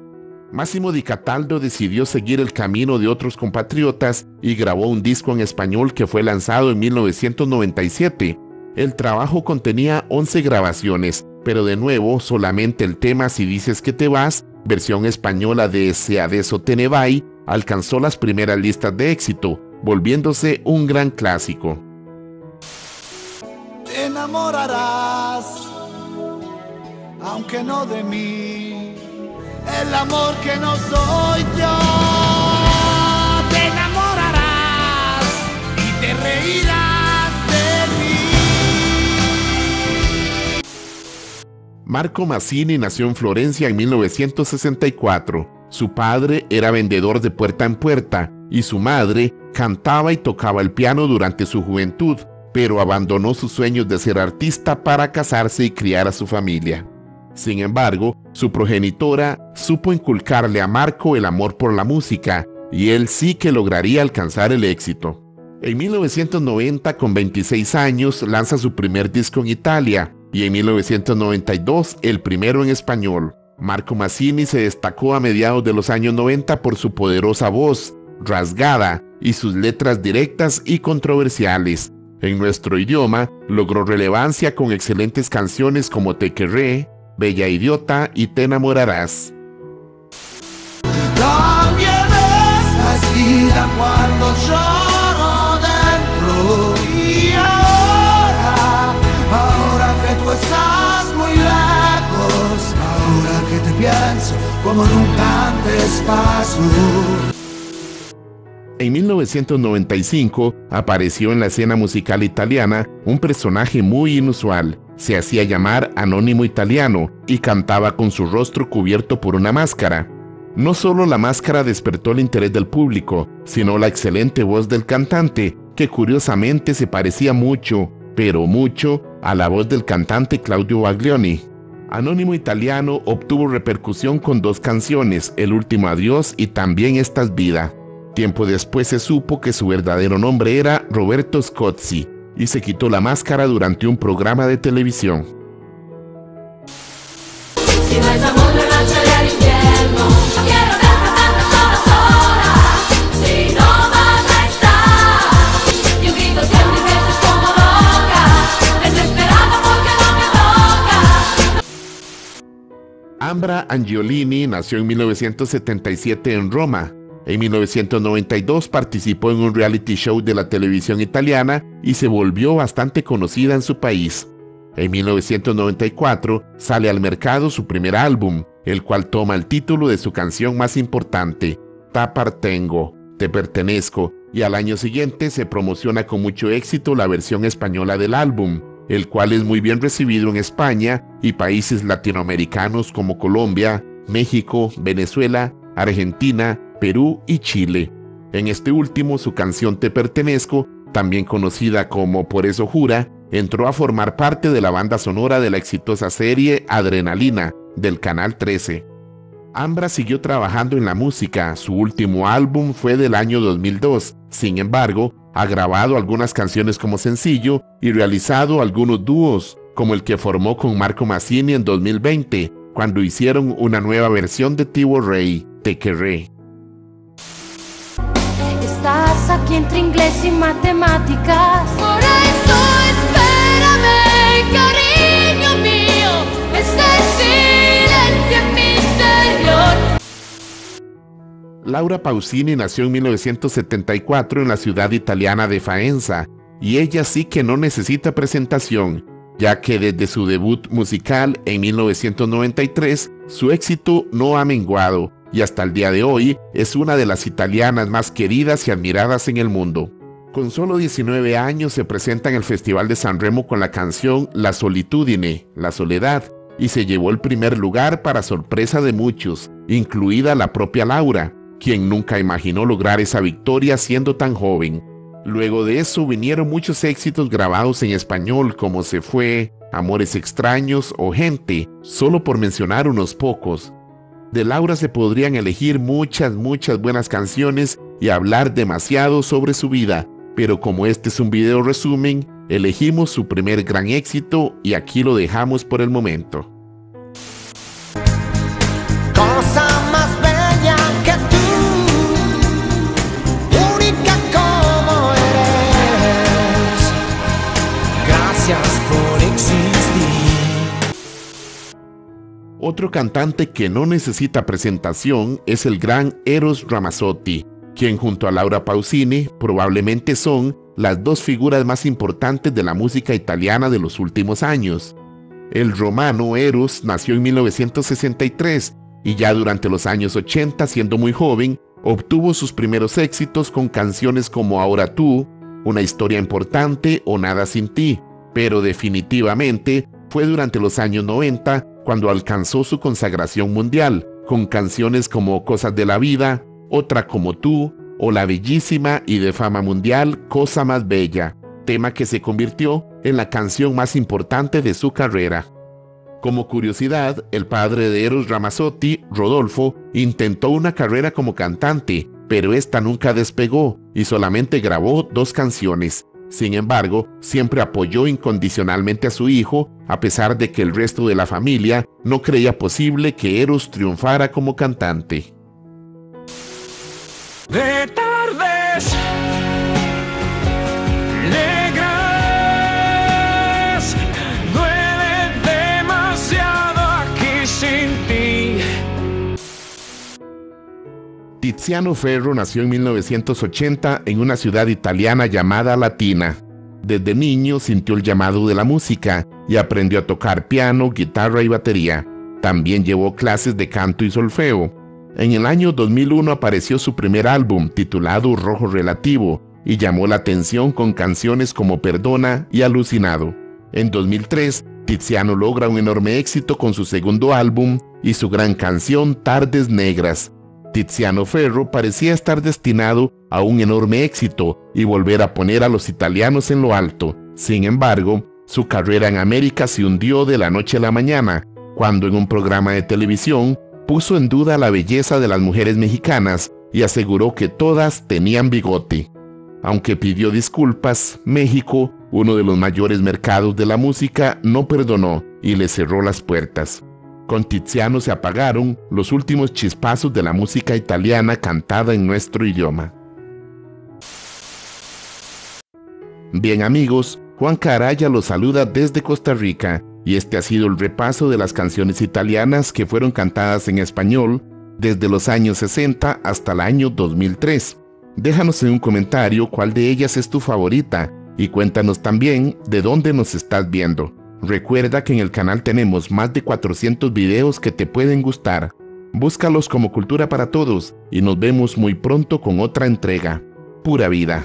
Máximo Di Cataldo decidió seguir el camino de otros compatriotas y grabó un disco en español que fue lanzado en 1997. El trabajo contenía 11 grabaciones, pero de nuevo solamente el tema Si dices que te vas, versión española de Se adesso te ne vai, alcanzó las primeras listas de éxito, volviéndose un gran clásico. Te enamorarás, aunque no de mí. El amor que no soy yo. Te enamorarás y te reirás de mí. Marco Mazzini nació en Florencia en 1964. Su padre era vendedor de puerta en puerta y su madre cantaba y tocaba el piano durante su juventud, pero abandonó sus sueños de ser artista para casarse y criar a su familia. Sin embargo, su progenitora supo inculcarle a Marco el amor por la música y él sí que lograría alcanzar el éxito. En 1990, con 26 años, lanza su primer disco en Italia y en 1992 el primero en español. Marco Mazzini se destacó a mediados de los años 90 por su poderosa voz, rasgada, y sus letras directas y controversiales. En nuestro idioma, logró relevancia con excelentes canciones como Te querré, Bella Idiota y Te enamorarás. También vida cuando lloro dentro y ahora, ahora que tú estás muy lejos, ahora que te pienso como nunca antes pasó. En 1995 apareció en la escena musical italiana un personaje muy inusual. Se hacía llamar Anónimo Italiano y cantaba con su rostro cubierto por una máscara. No solo la máscara despertó el interés del público, sino la excelente voz del cantante, que curiosamente se parecía mucho, pero mucho, a la voz del cantante Claudio Baglioni. Anónimo Italiano obtuvo repercusión con dos canciones, El último adiós y también Estás vida. Tiempo después se supo que su verdadero nombre era Roberto Scozzi y se quitó la máscara durante un programa de televisión. Ambra Angiolini nació en 1977 en Roma. En 1992 participó en un reality show de la televisión italiana y se volvió bastante conocida en su país. En 1994 sale al mercado su primer álbum, el cual toma el título de su canción más importante, Tapartengo, Te Pertenezco, y al año siguiente se promociona con mucho éxito la versión española del álbum, el cual es muy bien recibido en España y países latinoamericanos como Colombia, México, Venezuela, Argentina, Perú y Chile. En este último, su canción Te Pertenezco, también conocida como Por eso jura, entró a formar parte de la banda sonora de la exitosa serie Adrenalina del Canal 13. Ambra siguió trabajando en la música, su último álbum fue del año 2002, sin embargo, ha grabado algunas canciones como sencillo y realizado algunos dúos, como el que formó con Marco Mazzini en 2020, cuando hicieron una nueva versión de Tivo Rey, Te Querré. Aquí entre inglés y matemáticas. Por eso espérame, cariño mío. Este silencio en mi interior. Laura Pausini nació en 1974 en la ciudad italiana de Faenza. y ella sí que no necesita presentación, ya que desde su debut musical en 1993, su éxito no ha menguado y hasta el día de hoy es una de las italianas más queridas y admiradas en el mundo. Con solo 19 años se presenta en el Festival de San Remo con la canción La Solitudine, La Soledad, y se llevó el primer lugar para sorpresa de muchos, incluida la propia Laura, quien nunca imaginó lograr esa victoria siendo tan joven. Luego de eso vinieron muchos éxitos grabados en español como Se fue, Amores extraños o Gente, solo por mencionar unos pocos. De Laura se podrían elegir muchas, muchas buenas canciones y hablar demasiado sobre su vida, pero como este es un video resumen, elegimos su primer gran éxito y aquí lo dejamos por el momento. Cosa más bella que tú, eres. Gracias por Otro cantante que no necesita presentación es el gran Eros Ramazzotti, quien junto a Laura Pausini probablemente son las dos figuras más importantes de la música italiana de los últimos años. El romano Eros nació en 1963 y ya durante los años 80, siendo muy joven, obtuvo sus primeros éxitos con canciones como Ahora tú, Una historia importante o Nada sin ti, pero definitivamente fue durante los años 90 cuando alcanzó su consagración mundial, con canciones como Cosas de la Vida, Otra como tú, o la bellísima y de fama mundial Cosa más Bella, tema que se convirtió en la canción más importante de su carrera. Como curiosidad, el padre de Eros Ramazzotti, Rodolfo, intentó una carrera como cantante, pero esta nunca despegó y solamente grabó dos canciones. Sin embargo, siempre apoyó incondicionalmente a su hijo, a pesar de que el resto de la familia no creía posible que Eros triunfara como cantante. De Tiziano Ferro nació en 1980 en una ciudad italiana llamada Latina. Desde niño sintió el llamado de la música y aprendió a tocar piano, guitarra y batería. También llevó clases de canto y solfeo. En el año 2001 apareció su primer álbum titulado Rojo Relativo y llamó la atención con canciones como Perdona y Alucinado. En 2003, Tiziano logra un enorme éxito con su segundo álbum y su gran canción Tardes Negras. Tiziano Ferro parecía estar destinado a un enorme éxito y volver a poner a los italianos en lo alto. Sin embargo, su carrera en América se hundió de la noche a la mañana, cuando en un programa de televisión puso en duda la belleza de las mujeres mexicanas y aseguró que todas tenían bigote. Aunque pidió disculpas, México, uno de los mayores mercados de la música, no perdonó y le cerró las puertas. Con Tiziano se apagaron los últimos chispazos de la música italiana cantada en nuestro idioma. Bien amigos, Juan Caraya los saluda desde Costa Rica y este ha sido el repaso de las canciones italianas que fueron cantadas en español desde los años 60 hasta el año 2003. Déjanos en un comentario cuál de ellas es tu favorita y cuéntanos también de dónde nos estás viendo. Recuerda que en el canal tenemos más de 400 videos que te pueden gustar. Búscalos como Cultura para Todos y nos vemos muy pronto con otra entrega. Pura vida.